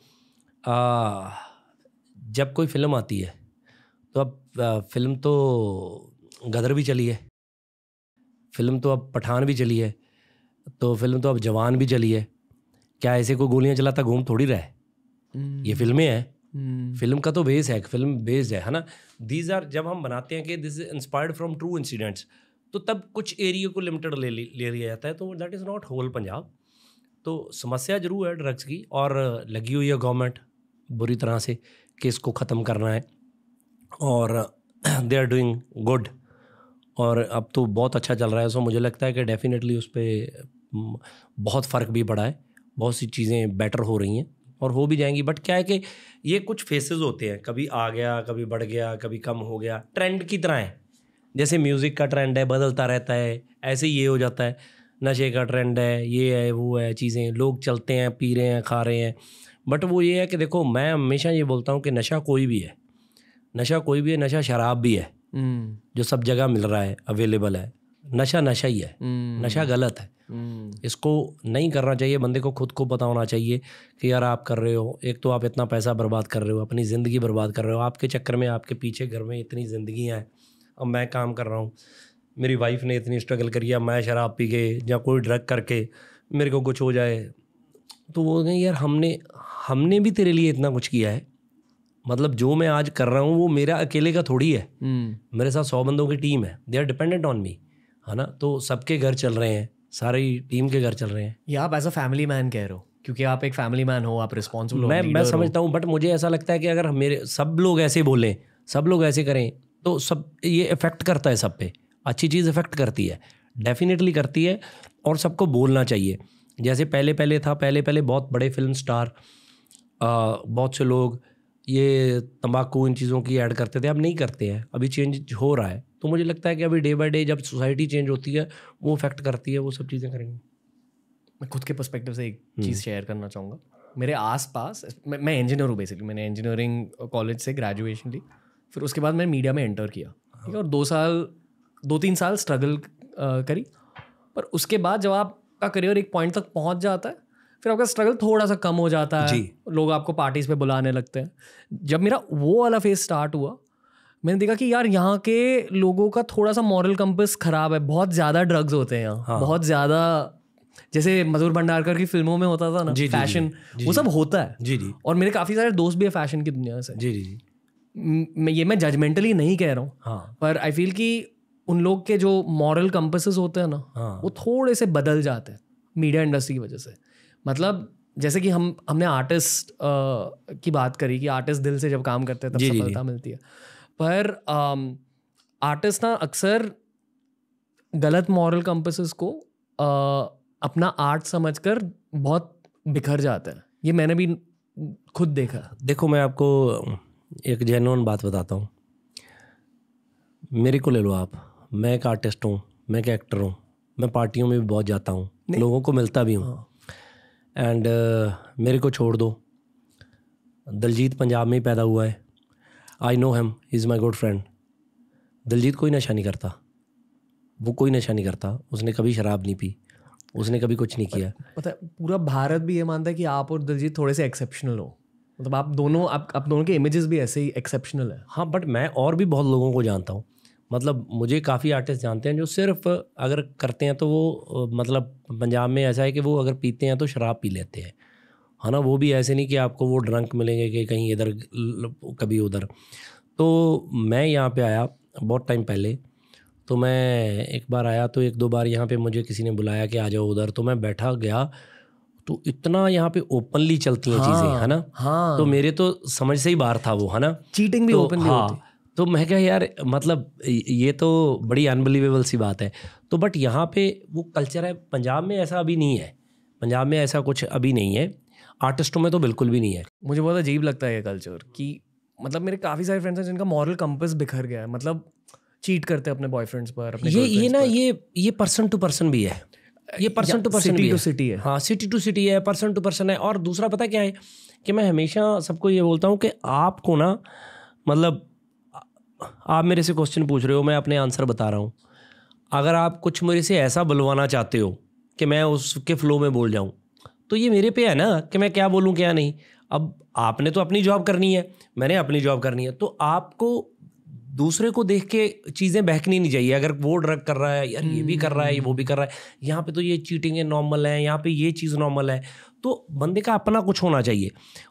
जब कोई फ़िल्म आती है तो अब आ, फ़िल्म तो गदर भी चली है फ़िल्म तो अब पठान भी चली है तो फ़िल्म तो अब जवान भी चली है। क्या ऐसे कोई गोलियाँ चलाता घूम थोड़ी रहा है? ये फ़िल्में हैं। हम्म, फ़िल्म का तो बेस है फ़िल्म बेस्ड है है ना? दीज आर जब हम बनाते हैं कि this is inspired from true incidents तो तब कुछ एरिया को लिमिटेड ले ले लिया जाता है तो that is not whole Punjab तो समस्या ज़रूर है ड्रग्स की, और लगी हुई है गवर्नमेंट बुरी तरह से कि इसको ख़त्म करना है, और दे आर डूइंग गुड और अब तो बहुत अच्छा चल रहा है सो मुझे लगता है कि डेफिनेटली उस पर बहुत फ़र्क भी पड़ा है, बहुत सी चीज़ें बेटर हो रही हैं, और हो भी जाएँगी बट क्या है कि ये कुछ फेसेस होते हैं, कभी आ गया, कभी बढ़ गया, कभी कम हो गया ट्रेंड की तरह है। जैसे म्यूज़िक का ट्रेंड है बदलता रहता है ऐसे ही ये हो जाता है। नशे का ट्रेंड है ये है वो है चीज़ें। लोग चलते हैं पी रहे हैं खा रहे हैं। बट वो ये है कि देखो मैं हमेशा ये बोलता हूँ कि नशा कोई भी है। नशा कोई भी है नशा शराब भी है। हम्म, जो सब जगह मिल रहा है अवेलेबल है। नशा नशा ही है। हम्म, नशा गलत है। हम्म, इसको नहीं करना चाहिए बंदे को खुद को पता होना चाहिए कि यार आप कर रहे हो एक तो आप इतना पैसा बर्बाद कर रहे हो अपनी ज़िंदगी बर्बाद कर रहे हो। आपके चक्कर में आपके पीछे घर में इतनी ज़िंदगियाँ हैं। अब मैं काम कर रहा हूँ। मेरी वाइफ ने इतनी स्ट्रगल करी है मैं शराब पी के या कोई ड्रग करके मेरे को कुछ हो जाए। तो वो कहें यार हमने हमने भी तेरे लिए इतना कुछ किया है। मतलब जो मैं आज कर रहा हूँ वो मेरा अकेले का थोड़ी है। हम्म। मेरे साथ सौ बंदों की टीम है। They are dependent on me है ना? तो सबके घर चल रहे हैं। सारी टीम के घर चल रहे हैं। या आप एज अ फैमिली मैन कह रहे हो क्योंकि आप एक फैमिली मैन हो आप रिस्पॉन्सिबल मैं मैं समझता हूँ बट मुझे ऐसा लगता है कि अगर मेरे सब लोग ऐसे बोलें सब लोग ऐसे करें तो सब ये इफ़ेक्ट करता है सब पे। अच्छी चीज़ इफ़ेक्ट करती है। डेफिनेटली करती है और सबको बोलना चाहिए। जैसे पहले पहले था पहले पहले बहुत बड़े फ़िल्म स्टार आ, बहुत से लोग ये तंबाकू इन चीज़ों की ऐड करते थे अब नहीं करते हैं। अभी चेंज हो रहा है। तो मुझे लगता है कि अभी डे बाय डे जब सोसाइटी चेंज होती है वो इफ़ेक्ट करती है वो सब चीज़ें करेंगे। मैं खुद के पर्सपेक्टिव से एक हम्म। चीज़ शेयर करना चाहूँगा। मेरे आसपास मैं मैं इंजीनियर हूँ बेसिकली मैंने इंजीनियरिंग कॉलेज से ग्रेजुएशन ली। फिर उसके बाद मैंने मीडिया में एंटर किया ठीक है? और दो साल दो तीन साल स्ट्रगल करी। पर उसके बाद जब आपका करियर एक पॉइंट तक पहुँच जाता है फिर आपका स्ट्रगल थोड़ा सा कम हो जाता है। लोग आपको पार्टीज़ पे बुलाने लगते हैं। जब मेरा वो वाला फ़ेज़ स्टार्ट हुआ मैंने देखा कि यार यहाँ के लोगों का थोड़ा सा मॉरल कंपस खराब है बहुत ज़्यादा ड्रग्स होते हैं यहाँ। हाँ। बहुत ज़्यादा जैसे मधुर भंडारकर की फ़िल्मों में होता था ना जी, जी, जी, फ़ैशन जी, वो सब होता है। जी जी। और मेरे काफ़ी सारे दोस्त भी है फ़ैशन की दुनिया से। जी जी। म- ये मैं जजमेंटली नहीं कह रहा हूँ हाँ। पर आई फील कि उन लोग के जो मॉरल कंपसेस होते हैं ना हाँ। वो थोड़े से बदल जाते हैं मीडिया इंडस्ट्री की वजह से। मतलब जैसे कि हम हमने आर्टिस्ट की बात करी कि आर्टिस्ट दिल से जब काम करते हैं तब जी, जी, जी। सफलता मिलती है। पर आर्टिस्ट ना अक्सर गलत मॉरल कंपसेस को अ, अपना आर्ट समझकर बहुत बिखर जाता है। ये मैंने भी खुद देखा। देखो मैं आपको एक जेन्युइन बात बताता हूँ। मेरे को ले लो आप। मैं एक आर्टिस्ट हूँ मैं एक एक्टर हूँ मैं पार्टियों में भी बहुत जाता हूँ लोगों को मिलता भी हूँ। एंड मेरे को छोड़ दो। दलजीत पंजाब में ही पैदा हुआ है। I know him is my good friend Daljit कोई नशा नहीं करता। वो कोई नशा नहीं करता। उसने कभी शराब नहीं पी। उसने कभी कुछ नहीं किया। पता है पूरा भारत भी ये मानता है कि आप और दिलजीत थोड़े से एक्सेप्शनल हो। मतलब आप दोनों, आप आप दोनों के इमेजेस भी ऐसे ही एक्सेप्शनल है। हाँ बट मैं और भी बहुत लोगों को जानता हूँ। मतलब मुझे काफ़ी आर्टिस्ट जानते हैं जो सिर्फ़ अगर करते हैं तो वो मतलब पंजाब में ऐसा है कि वो अगर पीते हैं तो शराब पी लेते हैं। है ना? वो भी ऐसे नहीं कि आपको वो ड्रंक मिलेंगे कि कहीं इधर कभी उधर। तो मैं यहाँ पे आया बहुत टाइम पहले। तो मैं एक बार आया तो एक दो बार यहाँ पे मुझे किसी ने बुलाया कि आ जाओ उधर। तो मैं बैठा, गया। तो इतना यहाँ पे ओपनली चलती हैं चीज़ें है ना? हाँ। तो मेरे तो समझ से ही बाहर था वो है ना? चीटिंग भी तो ओपन भी हाँ, होती। तो मैं क्या यार मतलब ये तो बड़ी अनबिलीवेबल सी बात है। तो बट यहाँ पे वो कल्चर है पंजाब में ऐसा अभी नहीं है। पंजाब में ऐसा कुछ अभी नहीं है। आर्टिस्टों में तो बिल्कुल भी नहीं है। मुझे बहुत अजीब लगता है ये कल्चर कि मतलब मेरे काफ़ी सारे फ्रेंड्स हैं जिनका मॉरल कंपस बिखर गया है। मतलब चीट करते हैं अपने बॉयफ्रेंड्स पर अपने ये ये ना पर। ये ये पर्सन टू पर्सन भी है। ये पर्सन टू पर्सन to है। है। हाँ सिटी टू सिटी है पर्सन टू पर्सन है। और दूसरा पता क्या है कि मैं हमेशा सबको ये बोलता हूँ कि आपको ना मतलब आप मेरे से क्वेश्चन पूछ रहे हो मैं अपने आंसर बता रहा हूँ। अगर आप कुछ मेरे से ऐसा बुलवाना चाहते हो कि मैं उसके फ्लो में बोल जाऊँ तो ये मेरे पे है ना कि मैं क्या बोलूँ क्या नहीं। अब आपने तो अपनी जॉब करनी है मैंने अपनी जॉब करनी है तो आपको दूसरे को देख के चीज़ें बहकनी नहीं चाहिए। अगर वो ड्रग कर रहा है यार ये भी कर रहा है ये वो भी कर रहा है यहाँ पे तो ये चीटिंग है नॉर्मल है यहाँ पे ये चीज़ नॉर्मल है। तो बंदे का अपना कुछ होना चाहिए।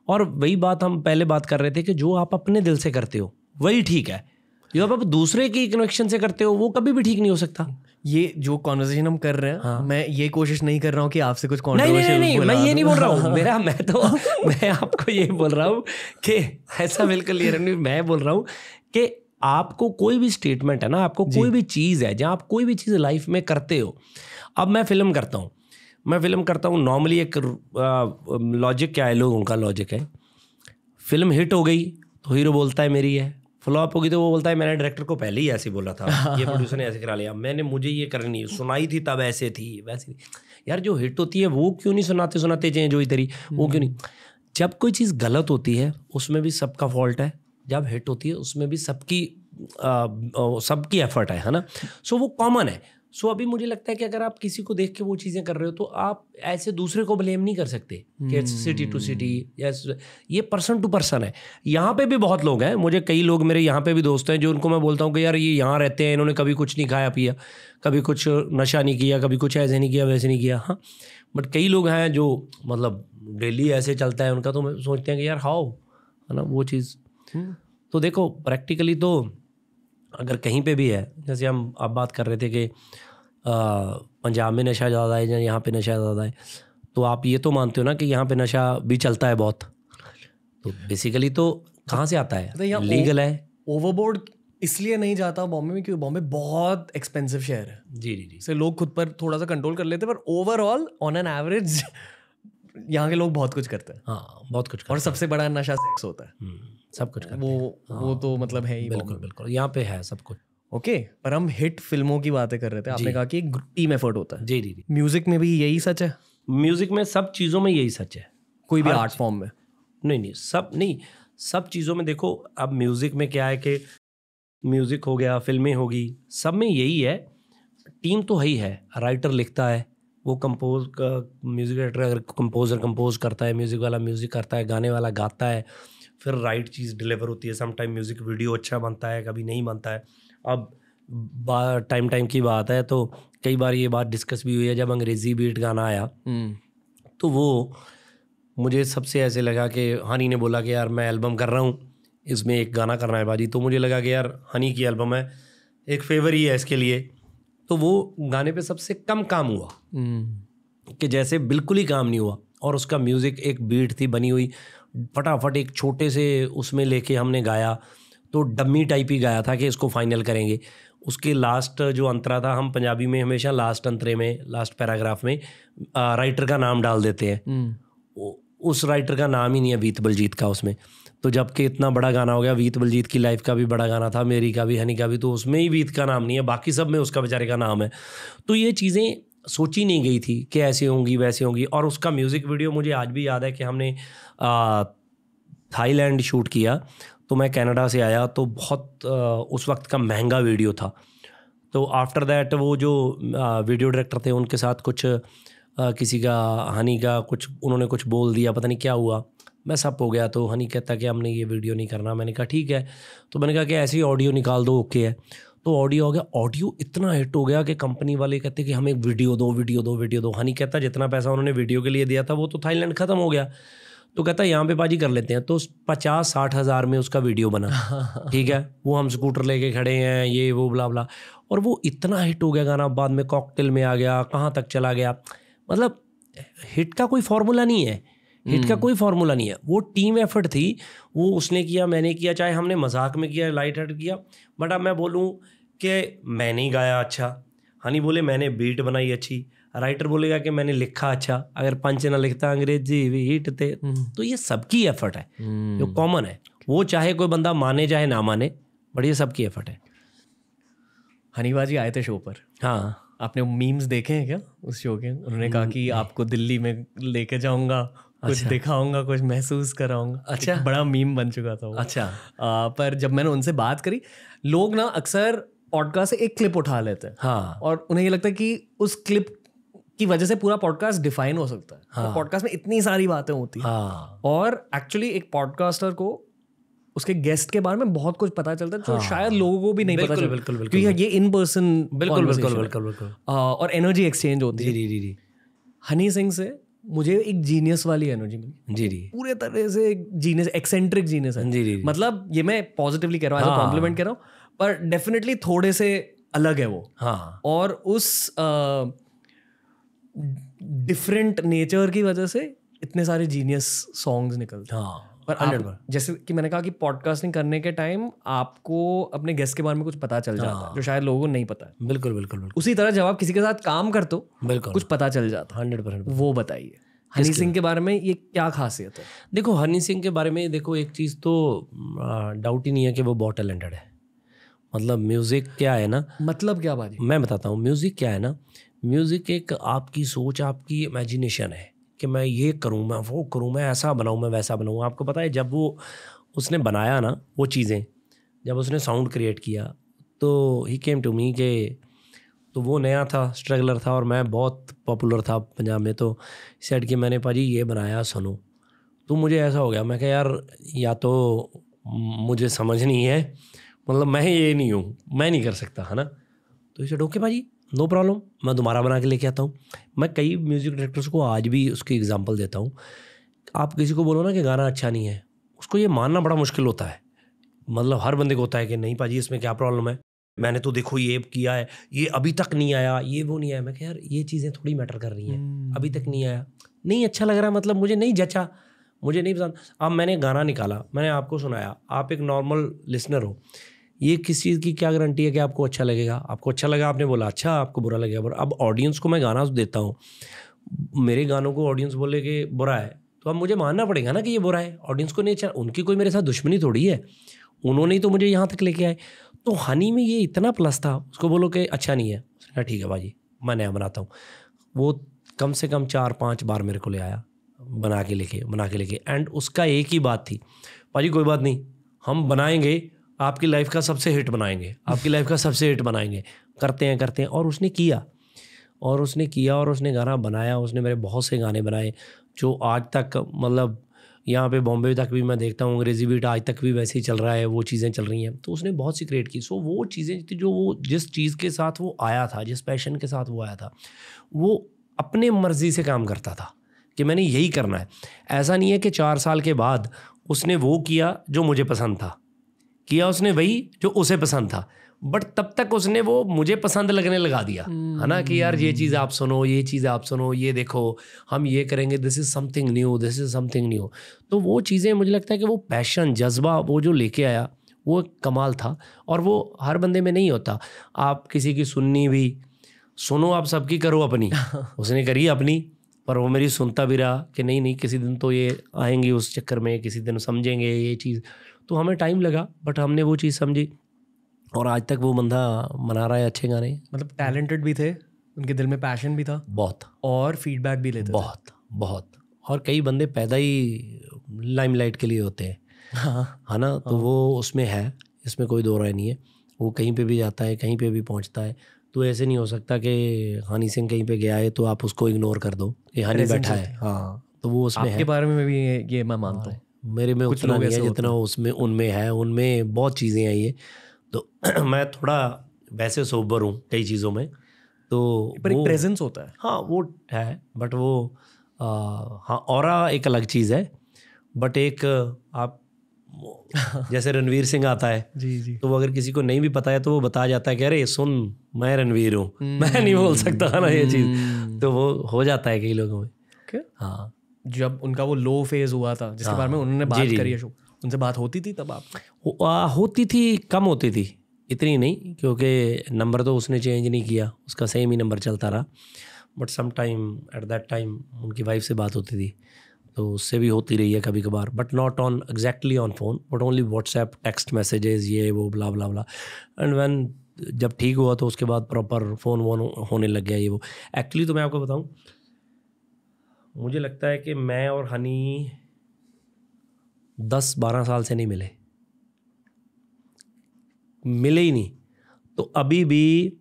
और वही बात हम पहले बात कर रहे थे कि जो आप अपने दिल से करते हो वही ठीक है। जो आप दूसरे की कनेक्शन से करते हो वो कभी भी ठीक नहीं हो सकता। ये जो कॉन्वर्जेशन हम कर रहे हैं हाँ। मैं ये कोशिश नहीं कर रहा हूँ कि आपसे कुछ नहीं नहीं नहीं, नहीं मैं ये नहीं बोल रहा हूँ। मेरा मैं तो मैं आपको ये बोल रहा हूँ कि ऐसा बिल्कुल ये मैं बोल रहा हूँ कि आपको कोई भी स्टेटमेंट है ना आपको कोई भी चीज़ है जहाँ आप कोई भी चीज़ लाइफ में करते हो। अब मैं फ़िल्म करता हूँ। मैं फ़िल्म करता हूँ नॉर्मली एक लॉजिक क्या है लोगों का लॉजिक है। फ़िल्म हिट हो गई तो हीरो बोलता है मेरी है। फ्लॉप होगी तो वो बोलता है मैंने डायरेक्टर को पहले ही ऐसे बोला था। ये प्रोड्यूसर ने ऐसे करा लिया। मैंने मुझे ये करनी है। सुनाई थी तब ऐसे थी वैसे यार जो हिट होती है वो क्यों नहीं सुनाते सुनाते चेंज हुई तेरी? वो क्यों नहीं? जब कोई चीज़ गलत होती है उसमें भी सबका फॉल्ट है। जब हिट होती है, उसमें भी सबकी सबकी एफर्ट है है ना? सो वो कॉमन है। सो अभी मुझे लगता है कि अगर आप किसी को देख के वो चीज़ें कर रहे हो तो आप ऐसे दूसरे को ब्लेम नहीं कर सकते कि सिटी टू सिटी या ये पर्सन टू पर्सन है। यहाँ पे भी बहुत लोग हैं, मुझे कई लोग मेरे यहाँ पे भी दोस्त हैं, जो उनको मैं बोलता हूँ कि, यार, ये यहाँ रहते हैं, इन्होंने कभी कुछ नहीं खाया, पिया, कभी कुछ नशा नहीं किया, कभी कुछ ऐसे नहीं किया, वैसे नहीं किया। हाँ बट कई लोग हैं जो मतलब डेली ऐसे चलता है उनका तो सोचते हैं कि, यार हाउ है ना, वो चीज़ तो देखो प्रैक्टिकली तो अगर कहीं पे भी है जैसे हम आप बात कर रहे थे कि पंजाब में नशा ज़्यादा है या यहाँ पे नशा ज़्यादा है तो आप ये तो मानते हो ना कि यहाँ पे नशा भी चलता है बहुत। तो बेसिकली तो कहाँ से आता है? लीगल है। ओवरबोर्ड इसलिए नहीं जाता बॉम्बे में क्योंकि बॉम्बे बहुत एक्सपेंसिव शहर है। जी जी जी। से लोग खुद पर थोड़ा सा कंट्रोल कर लेते हैं पर ओवरऑल ऑन एन एवरेज यहाँ के लोग बहुत कुछ करते हैं। हाँ बहुत कुछ और सबसे बड़ा नशा सेक्स होता है। हम्म, सब कुछ करते वो वो तो मतलब है ही बिल्कुल बिल्कुल यहाँ पे है सब कुछ। ओके पर हम हिट फ़िल्मों की बातें कर रहे थे। आपने कहा कि एक टीम एफर्ट होता है। जी जी जी। म्यूज़िक में भी यही सच है? म्यूज़िक में सब चीज़ों में यही सच है। कोई भी आर्ट फॉर्म में? नहीं नहीं सब नहीं सब चीज़ों में देखो अब म्यूज़िक में क्या है कि म्यूज़िक हो गया फ़िल्में होगी सब में यही है। टीम तो है ही है राइटर लिखता है वो कंपोज का म्यूज़िक डायरेक्टर अगर कंपोजर कंपोज करता है म्यूज़िक वाला म्यूज़िक करता है गाने वाला गाता है फिर राइट चीज़ डिलीवर होती है। सम टाइम म्यूज़िक वीडियो अच्छा बनता है कभी नहीं बनता है। अब टाइम टाइम की बात है तो कई बार ये बात डिस्कस भी हुई है जब अंग्रेज़ी बीट गाना आया तो वो मुझे सबसे ऐसे लगा कि हनी ने बोला कि यार मैं एल्बम कर रहा हूँ इसमें एक गाना करना है बाजी। तो मुझे लगा कि यार हनी की एल्बम है एक फेवर ही है इसके लिए। तो वो गाने पे सबसे कम काम हुआ कि जैसे बिल्कुल ही काम नहीं हुआ और उसका म्यूज़िक एक बीट थी बनी हुई। फटाफट एक छोटे से उसमें लेके हमने गाया तो डम्मी टाइप ही गाया था कि इसको फाइनल करेंगे। उसके लास्ट जो अंतरा था हम पंजाबी में हमेशा लास्ट अंतरे में लास्ट पैराग्राफ में आ, राइटर का नाम डाल देते हैं। उस राइटर का नाम ही नहीं है वीत बलजीत का उसमें। तो जबकि इतना बड़ा गाना हो गया वीत बलजीत की लाइफ का भी बड़ा गाना था मेरी का भी हनी का भी तो उसमें ही वीत का नाम नहीं है बाकी सब में उसका बेचारे का नाम है। तो ये चीज़ें सोची नहीं गई थी कि ऐसे होंगी वैसे होंगी। और उसका म्यूज़िक वीडियो मुझे आज भी याद है कि हमने थाईलैंड शूट किया। तो मैं कनाडा से आया तो बहुत आ, उस वक्त का महँगा वीडियो था। तो आफ्टर दैट वो जो आ, वीडियो डायरेक्टर थे उनके साथ कुछ आ, किसी का हनी का कुछ उन्होंने कुछ बोल दिया पता नहीं क्या हुआ। मैं सब हो गया तो हनी कहता कि हमने ये वीडियो नहीं करना। मैंने कहा ठीक है। तो मैंने कहा कि ऐसे ही ऑडियो निकाल दो ओके है। तो ऑडियो हो गया। ऑडियो इतना हिट हो गया कि कंपनी वाले कहते कि हमें वीडियो दो वीडियो दो वीडियो दो। हनी कहता जितना पैसा उन्होंने वीडियो के लिए दिया था वो तो थाईलैंड ख़त्म हो गया। तो कहता यहाँ पे बाजी कर लेते हैं। तो पचास साठ हज़ार में उसका वीडियो बना। ठीक है? वो हम स्कूटर लेके खड़े हैं ये वो बुला बुला और वो इतना हिट हो गया गाना बाद में कॉकटेल में आ गया कहाँ तक चला गया? मतलब हिट का कोई फॉर्मूला नहीं है। हिट का हम्म। कोई फॉर्मूला नहीं है। वो टीम एफर्ट थी वो उसने किया मैंने किया चाहे हमने मज़ाक में किया लाइट हार्ट किया बट अब मैं बोलूँ कि मैंने ही गाया अच्छा। हनी बोले मैंने बीट बनाई अच्छी। राइटर बोलेगा कि मैंने लिखा अच्छा। अगर पंच ना लिखता अंग्रेज़ी भी हिट थे। हम्म। तो ये सबकी एफर्ट है। जो कॉमन हम्म। है। वो चाहे कोई बंदा माने चाहे ना माने बट ये सबकी एफर्ट है। हनीबाजी आए थे शो पर। हाँ। आपने मीम्स देखे हैं क्या उस शो के? उन्होंने कहा कि आपको दिल्ली में लेके जाऊँगा। कुछ अच्छा। दिखाऊँगा कुछ महसूस कराऊँगा। अच्छा। बड़ा मीम बन चुका था वो। अच्छा। आ, पर जब मैंने उनसे बात करी लोग ना अक्सर पॉडकास्ट से एक क्लिप उठा लेते हैं। हाँ। और उन्हें ये लगता है कि उस क्लिप की वजह से पूरा पॉडकास्ट डिफाइन हो सकता है। तो हाँ. पॉडकास्ट में इतनी सारी बातें होती हैं। हाँ. और एक्चुअली एक पॉडकास्टर को उसके गेस्ट के बारे में बहुत कुछ पता चलता है जो हाँ, शायद लोगों को भी नहीं बिल्कुल, पता चलता। बिल्कुल बिल्कुल क्योंकि ये इन पर्सन बिल्कुल बिल्कुल बिल्कुल। बिल्कुल और एनर्जी एक्सचेंज होती है। जी जी जी। हनी सिंह से मुझे एक जीनियस वाली एनर्जी मिली। जी जी। पूरे तरह से एक जीनियस एक्सेंट्रिक जीनियस है। जी जी मतलब ये मैं पॉजिटिवली कह रहा हूँ कॉम्प्लीमेंट कर रहा हूँ पर डेफिनेटली थोड़े से अलग है वो। हाँ। और उस डिफरेंट नेचर की वजह से इतने सारे जीनियस सॉन्ग्स निकलते हाँ। पर आप, जैसे कि मैंने कहा कि पॉडकास्टिंग करने के टाइम आपको अपने गेस्ट के बारे में कुछ पता चल जाता है हाँ। जो शायद लोगों को नहीं पता है। बिल्कुल बिल्कुल बिल्कुल। उसी तरह जब आप किसी के साथ काम करते हो बिल्कुल। कुछ पता चल जाता है। हंड्रेड परसेंट वो बताइए हनी सिंह के बारे में ये क्या खासियत है? देखो हनी सिंह के बारे में देखो एक चीज़ तो डाउट ही नहीं है कि वो बहुत टैलेंटेड है। मतलब म्यूज़िक क्या है ना? मतलब क्या बात मैं बताता हूँ म्यूज़िक क्या है ना? म्यूज़िक एक आपकी सोच आपकी इमेजिनेशन है। कि मैं ये करूँ, मैं वो करूँ, मैं ऐसा बनाऊँ, मैं वैसा बनाऊँ। आपको पता है, जब वो उसने बनाया ना, वो चीज़ें, जब उसने साउंड क्रिएट किया तो ही केम टू मी के तो वो नया था, स्ट्रगलर था और मैं बहुत पॉपुलर था पंजाब में तो सेट कि मैंने पाजी ये बनाया, सुनो। तो मुझे ऐसा हो गया, मैं कहा, यार, या तो मुझे समझ नहीं है मतलब मैं ये नहीं हूँ, मैं नहीं कर सकता, है ना? तो इसे ओके भाजी नो प्रॉब्लम मैं दोबारा बना के लेके आता हूँ। मैं कई म्यूज़िक डायरेक्टर्स को आज भी उसकी एग्ज़ाम्पल देता हूँ। आप किसी को बोलो ना कि गाना अच्छा नहीं है उसको ये मानना बड़ा मुश्किल होता है। मतलब हर बंदे को होता है कि नहीं पाजी इसमें क्या प्रॉब्लम है? मैंने तो देखो ये किया है ये अभी तक नहीं आया ये वो नहीं आया। मैं यार ये चीज़ें थोड़ी मैटर कर रही हैं। हम्म। अभी तक नहीं आया। नहीं अच्छा लग रहा मतलब मुझे नहीं जचा मुझे नहीं पसंद। अब मैंने गाना निकाला मैंने आपको सुनाया। आप एक नॉर्मल लिसनर हो। ये किस चीज़ की क्या गारंटी है कि आपको अच्छा लगेगा? आपको अच्छा लगा, आपने बोला अच्छा आपको बुरा लगेगा। बुरा अब ऑडियंस को मैं गाना देता हूँ। मेरे गानों को ऑडियंस बोले कि, बुरा है। तो अब मुझे मानना पड़ेगा ना कि ये बुरा है। ऑडियंस को नहीं अच्छा उनकी कोई मेरे साथ दुश्मनी थोड़ी है। उन्होंने ही तो मुझे यहाँ तक लेके आए। तो हनी में ये इतना प्लस था, उसको बोलो कि अच्छा नहीं है। उसने ठीक है भाजी, मैं नया बनाता हूँ। वो कम से कम चार पाँच बार मेरे को ले आया, बना के लेके, बना के लेके। एंड उसका एक ही बात थी, भाजी, कोई बात नहीं, हम बनाएँगे आपकी लाइफ का सबसे हिट बनाएँगे। आपकी लाइफ का सबसे हिट बनाएँगे। करते हैं करते हैं। और उसने किया। और उसने किया और उसने गाना बनाया। उसने मेरे बहुत से गाने बनाए, जो आज तक मतलब यहाँ पे बॉम्बे तक भी मैं देखता हूँ, अंग्रेज़ी बीट आज तक भी वैसे ही चल रहा है, वो चीज़ें चल रही हैं। तो उसने बहुत सी क्रिएट की। सो वो चीज़ें जो वो जिस चीज़ के साथ वो आया था, जिस पैशन के साथ वो आया था, वो अपने मर्ज़ी से काम करता था कि मैंने यही करना है। ऐसा नहीं है कि चार साल के बाद उसने वो किया जो मुझे पसंद था। किया उसने वही जो उसे पसंद था। बट तब तक उसने वो मुझे पसंद लगने लगा दिया। है ना कि यार ये चीज़ आप सुनो ये चीज़ आप सुनो ये देखो हम ये करेंगे this is something new this is something new तो वो चीज़ें मुझे लगता है कि वो पैशन जज्बा वो जो लेके आया वो कमाल था। और वो हर बंदे में नहीं होता। आप किसी की सुननी भी सुनो आप सबकी करो अपनी। उसने करी अपनी पर वो मेरी सुनता भी रहा कि नहीं नहीं किसी दिन तो ये आएँगी उस चक्कर में किसी दिन समझेंगे ये चीज़। तो हमें टाइम लगा बट हमने वो चीज़ समझी। और आज तक वो बंदा मना रहा है अच्छे गाने। मतलब टैलेंटेड भी थे उनके दिल में पैशन भी था। बहुत। और फीडबैक भी लेते बहुत बहुत। और कई बंदे पैदा ही लाइमलाइट के लिए होते हैं। हाँ। है ना? तो हाँ। वो उसमें है इसमें कोई दो राय नहीं है। वो कहीं पे भी जाता है कहीं पे भी पहुँचता है। तो ऐसे नहीं हो सकता कि हनी सिंह कहीं पे गया है तो आप उसको इग्नोर कर दो। कि हनी बैठा है। हाँ। तो वो उसमें आपके है। बारे में भी ये मैं मानता हूँ। मेरे में उतना नहीं है जितना उसमें उनमें है उनमें बहुत चीज़ें है तो मैं थोड़ा वैसे सोबर हूँ कई चीज़ों में तो पर एक प्रेजेंस होता है। हाँ वो है बट वो आ, हाँ और एक अलग चीज़ है बट एक आप जैसे रणवीर सिंह आता है जी जी। तो वो अगर किसी को नहीं भी पता है तो वो बता जाता है कि अरे सुन मैं रणवीर हूँ। मैं नहीं बोल सकता ना ये चीज़। हम्म। तो वो हो जाता है कई लोगों में। हाँ। जब उनका वो लो फ़ेज़ हुआ था जिसके हाँ, बारे में उन्होंने बात करी है शो उनसे बात होती थी तब आप? आ, होती थी कम होती थी इतनी नहीं क्योंकि नंबर तो उसने चेंज नहीं किया उसका सेम ही नंबर चलता रहा। But some time at that time उनकी वाइफ से बात होती थी तो उससे भी होती रही है कभी कभार but not on exactly on phone but only WhatsApp text messages ये वो blah blah blah and when जब ठीक हुआ तो उसके बाद प्रॉपर फ़ोन वोन होने लग गया ये वो। एक्चुअली तो मैं आपको बताऊँ मुझे लगता है कि मैं और हनी दस बारह साल से नहीं मिले। मिले ही नहीं। तो अभी भी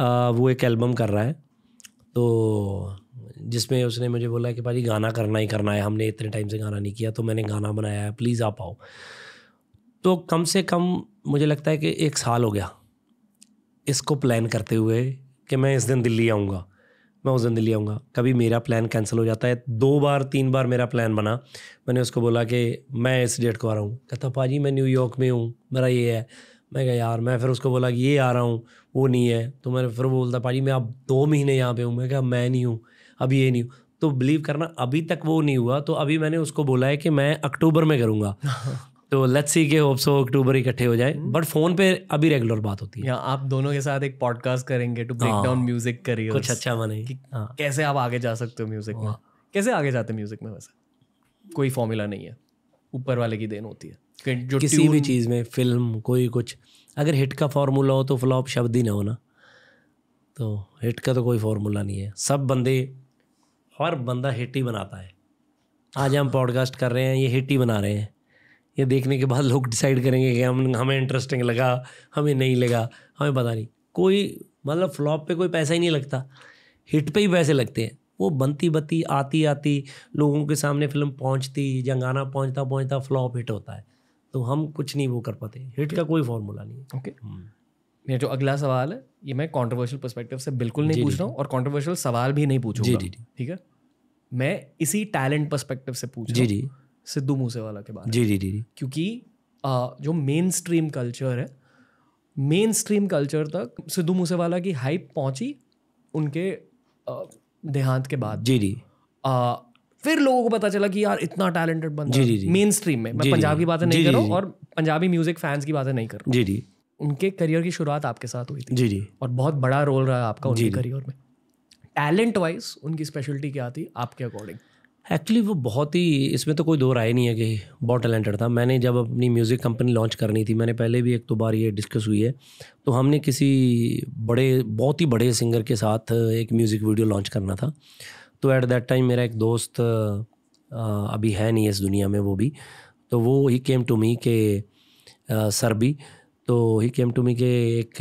आ, वो एक एल्बम कर रहा है। तो जिसमें उसने मुझे बोला कि भाई गाना करना ही करना है हमने इतने टाइम से गाना नहीं किया तो मैंने गाना बनाया है प्लीज़ आप आओ। तो कम से कम मुझे लगता है कि एक साल हो गया इसको प्लान करते हुए कि मैं इस दिन दिल्ली आऊँगा। मैं उस दिन दिल्ली आऊँगा। कभी मेरा प्लान कैंसिल हो जाता है। दो बार, तीन बार मेरा प्लान बना। मैंने उसको बोला कि मैं इस डेट को आ रहा हूँ। कहता, पाजी, मैं न्यूयॉर्क में हूँ। मेरा ये है। मैं कहा, यार, मैं फिर उसको बोला कि ये आ रहा हूँ, वो नहीं है। तो मैंने फिर बोलता, पाजी, मैं अब दो महीने यहाँ पे हूँ। मैं कहा, मैं नहीं हूँ अभी ये नहीं हूँ। तो बिलीव करना, अभी तक वो नहीं हुआ। तो अभी मैंने उसको बोला है कि मैं अक्टूबर में करूँगा। तो लेट्स सी के होप सो अक्टूबर इकट्ठे हो जाए बट फ़ोन पे अभी रेगुलर बात होती है। आप दोनों के साथ एक पॉडकास्ट करेंगे to break down music career कुछ अच्छा बने हाँ. कैसे आप आगे जा सकते हो म्यूज़िक में? हाँ। कैसे आगे जाते हैं म्यूज़िक में वैसे? कोई फॉर्मूला नहीं है। ऊपर वाले की देन होती है। जो किसी भी चीज़ में फ़िल्म कोई कुछ। अगर हिट का फॉर्मूला हो तो फ्लॉप शब्द ही ना हो ना। तो हिट का तो कोई फॉर्मूला नहीं है। सब बंदे हर बंदा हिट ही बनाता है। आज हम पॉडकास्ट कर रहे हैं ये हिट ही बना रहे हैं। ये देखने के बाद लोग डिसाइड करेंगे कि हम हमें इंटरेस्टिंग लगा हमें नहीं लगा हमें पता नहीं। कोई मतलब फ्लॉप पे कोई पैसा ही नहीं लगता। हिट पे ही पैसे लगते हैं। वो बनती बनती आती आती लोगों के सामने फ़िल्म पहुँचती या गाना पहुँचता पहुँचता फ्लॉप हिट होता है। तो हम कुछ नहीं वो कर पाते। हिट का कोई फॉर्मूला नहीं है। ओके मेरा जो अगला सवाल है ये मैं कंट्रोवर्शियल पर्सपेक्टिव से बिल्कुल नहीं पूछ रहा हूँ और कंट्रोवर्शियल सवाल भी नहीं पूछूँगा। जी, जी। ठीक है? मैं इसी टैलेंट पर्सपेक्टिव से पूछ जी जी। सिद्धू मूसेवाला के बारे में। जी जी जी क्योंकि आ, जो मेन स्ट्रीम कल्चर है मेन स्ट्रीम कल्चर तक सिद्धू मूसेवाला की हाइप पहुँची उनके आ, देहांत के बाद। जी जी। आ, फिर लोगों को पता चला कि यार इतना टैलेंटेड बंदा जी, जी, जी। मेन स्ट्रीम में मैं पंजाब की बातें नहीं कर रहा हूँ और पंजाबी म्यूज़िक फैंस की बातें नहीं कर रहा जी जी। उनके करियर की शुरुआत आपके साथ हुई थी। जी जी। और बहुत बड़ा रोल रहा आपका उनके करियर में। टैलेंट वाइज उनकी स्पेशलिटी क्या थी? आपके अकॉर्डिंग एक्चुअली वो बहुत ही, इसमें तो कोई दो राय नहीं है कि बहुत टैलेंटेड था। मैंने जब अपनी म्यूज़िक कंपनी लॉन्च करनी थी, मैंने पहले भी एक दो बार ये डिस्कस हुई है। तो हमने किसी बड़े, बहुत ही बड़े सिंगर के साथ एक म्यूज़िक वीडियो लॉन्च करना था। तो एट दैट टाइम मेरा एक दोस्त अभी है नहीं इस दुनिया में वो भी। तो वो ही केम टू मी के सर भी। तो ही केम टू मी के एक,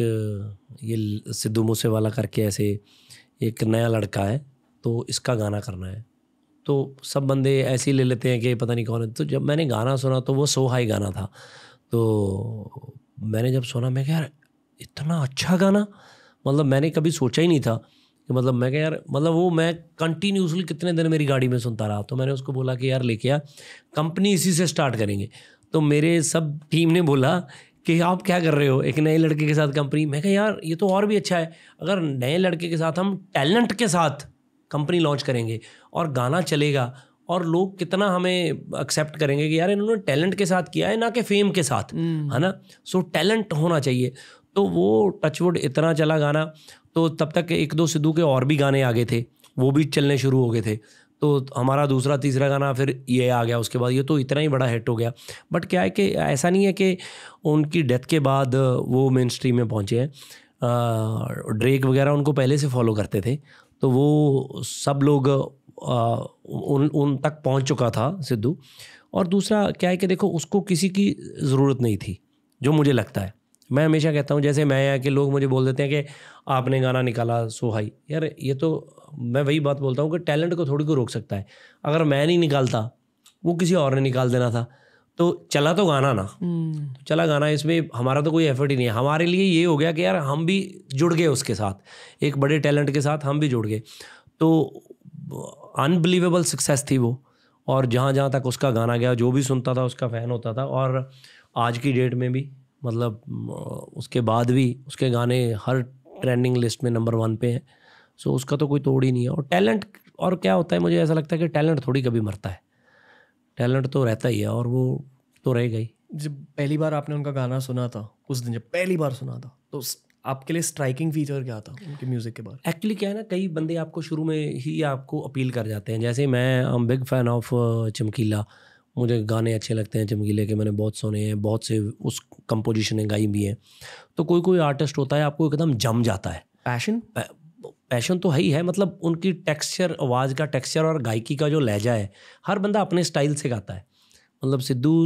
ये सिद्धू मूसेवाला करके ऐसे एक नया लड़का है। तो इसका गाना करना है। तो सब बंदे ऐसे ही ले लेते हैं कि पता नहीं कौन है। तो जब मैंने गाना सुना तो वो सो हाई गाना था। तो मैंने जब सुना, मैं क्या यार, इतना अच्छा गाना? मतलब मैंने कभी सोचा ही नहीं था कि मतलब मैं क्या यार मतलब वो मैं कंटिन्यूसली कितने दिन मेरी गाड़ी में सुनता रहा? तो मैंने उसको बोला कि, यार, लेके आ, कंपनी इसी से स्टार्ट करेंगे। तो मेरे सब टीम ने बोला कि, आप क्या कर रहे हो? एक नए लड़के के साथ कंपनी मैं कहा, यार, ये तो और भी अच्छा है। अगर नए लड़के के साथ, हम टैलेंट के साथ कंपनी लॉन्च करेंगे और गाना चलेगा और लोग कितना हमें एक्सेप्ट करेंगे कि यार इन्होंने टैलेंट के साथ किया है ना कि फेम के साथ है ना? सो टैलेंट होना चाहिए। तो वो टचवुड इतना चला गाना तो तब तक एक दो सिद्धू के और भी गाने आ गए थे वो भी चलने शुरू हो गए थे। तो हमारा दूसरा तीसरा गाना फिर ये आ गया उसके बाद ये तो इतना ही बड़ा हिट हो गया। बट क्या है कि ऐसा नहीं है कि उनकी डेथ के बाद वो मेन स्ट्रीम में पहुँचे हैं। ड्रेक वगैरह उनको पहले से फॉलो करते थे तो वो सब लोग आ, उन उन तक पहुँच चुका था सिद्धू। और दूसरा क्या है कि देखो उसको किसी की ज़रूरत नहीं थी जो मुझे लगता है। मैं हमेशा कहता हूँ जैसे मैं यहाँ के लोग मुझे बोल देते हैं कि आपने गाना निकाला सो हाई। यार ये तो मैं वही बात बोलता हूँ कि टैलेंट को थोड़ी को रोक सकता है। अगर मैं नहीं निकालता वो किसी और ने निकाल देना था। तो चला तो गाना ना। तो चला गाना इसमें हमारा तो कोई एफर्ट ही नहीं है। हमारे लिए ये हो गया कि यार हम भी जुड़ गए उसके साथ। एक बड़े टैलेंट के साथ हम भी जुड़ गए। तो अनबिलीवेबल सक्सेस थी वो। और जहाँ जहाँ तक उसका गाना गया जो भी सुनता था उसका फ़ैन होता था। और आज की डेट में भी मतलब उसके बाद भी उसके गाने हर ट्रेंडिंग लिस्ट में नंबर वन पे हैं। सो उसका तो कोई तोड़ ही नहीं है। और टैलेंट और क्या होता है मुझे ऐसा लगता है कि टैलेंट थोड़ी कभी मरता है। टैलेंट तो रहता ही है और वो तो रहेगा ही जब पहली बार आपने उनका गाना सुना था उस दिन जब पहली बार सुना था तो आपके लिए स्ट्राइकिंग फीचर क्या था उनके म्यूज़िक के बारे एक्चुअली क्या है ना कई बंदे आपको शुरू में ही आपको अपील कर जाते हैं। जैसे मैं आई बिग फ़ैन ऑफ़ चमकीला मुझे गाने अच्छे लगते हैं चमकीले के मैंने बहुत सुने हैं बहुत से उस कंपोजिशन गाई भी हैं। तो कोई कोई आर्टिस्ट होता है आपको एकदम जम जाता है। पैशन पैशन तो है ही है मतलब उनकी टेक्सचर आवाज़ का टेक्सचर और गायकी का जो लहजा है, हर बंदा अपने स्टाइल से गाता है। मतलब सिद्धू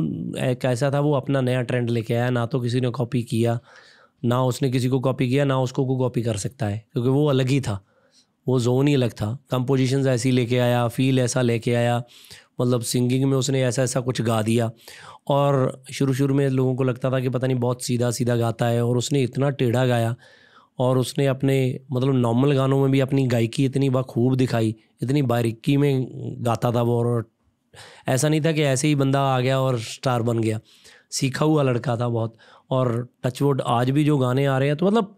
कैसा था वो अपना नया ट्रेंड लेके आया, ना तो किसी ने कॉपी किया, ना उसने किसी को कॉपी किया, ना उसको को कॉपी कर सकता है, क्योंकि वो अलग ही था, वो जोन ही अलग था। कंपोजिशंस ऐसी लेके आया फील ऐसा लेके आया मतलब सिंगिंग में उसने ऐसा ऐसा कुछ गा दिया। और शुरू शुरू में लोगों को लगता था कि पता नहीं बहुत सीधा सीधा गाता है और उसने इतना टेढ़ा गाया और उसने अपने मतलब नॉर्मल गानों में भी अपनी गायकी इतनी बखूब दिखाई इतनी बारीकी में गाता था वो और ऐसा नहीं था कि ऐसे ही बंदा आ गया और स्टार बन गया। सीखा हुआ लड़का था बहुत और टचवुड आज भी जो गाने आ रहे हैं तो मतलब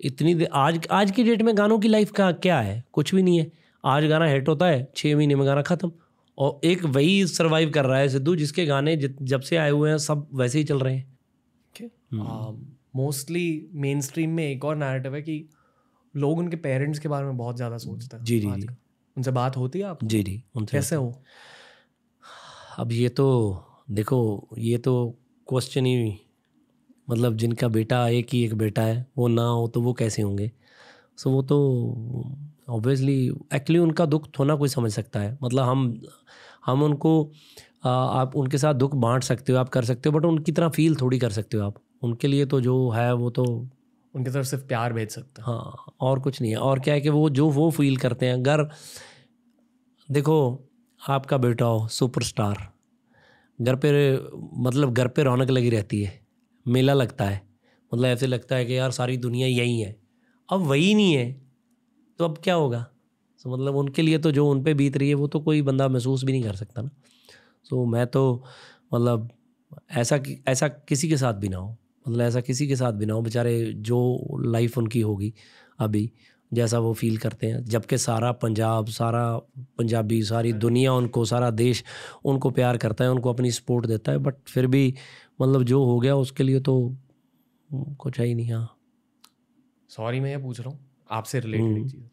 इतनी दे- आज आज की डेट में गानों की लाइफ का क्या है? कुछ भी नहीं है। आज गाना हिट होता है छः महीने में गाना ख़त्म और एक वही सरवाइव कर रहा है सिद्धू जिसके गाने जब से आए हुए हैं सब वैसे ही चल रहे हैं। मोस्टली मेन स्ट्रीम में एक और नैरेटिव है कि लोग उनके पेरेंट्स के बारे में बहुत ज़्यादा सोचते हैं जी, जी, जी। उनसे बात होती है आप जी जी उनसे कैसे हो? अब ये तो देखो ये तो क्वेश्चन ही मतलब जिनका बेटा एक ही एक बेटा है वो ना हो तो वो कैसे होंगे? सो वो तो ऑब्वियसली एक्चुअली उनका दुख थोड़ा कोई समझ सकता है। मतलब हम हम उनको आ, आप उनके साथ दुख बांट सकते हो आप कर सकते हो बट उनकी तरह फील थोड़ी कर सकते हो आप। उनके लिए तो जो है वो तो उनकी तरफ़ सिर्फ़ प्यार भेज सकते हैं। हाँ और कुछ नहीं है। और क्या है कि वो जो वो फील करते हैं अगर देखो आपका बेटा हो सुपरस्टार घर पे मतलब घर पे रौनक लगी रहती है मेला लगता है मतलब ऐसे लगता है कि यार सारी दुनिया यही है। अब वही नहीं है तो अब क्या होगा? तो मतलब उनके लिए तो जो उन पर बीत रही है वो तो कोई बंदा महसूस भी नहीं कर सकता ना। सो मैं तो मतलब ऐसा ऐसा किसी के साथ भी ना हो। मतलब ऐसा किसी के साथ भी ना हो बेचारे जो लाइफ उनकी होगी अभी जैसा वो फील करते हैं। जबकि सारा पंजाब सारा पंजाबी सारी दुनिया उनको सारा देश उनको प्यार करता है उनको अपनी सपोर्ट देता है बट फिर भी मतलब जो हो गया उसके लिए तो कुछ है ही नहीं हाँ। सॉरी मैं ये पूछ रहा हूँ आपसे रिलेटेड हम्म। चीज़।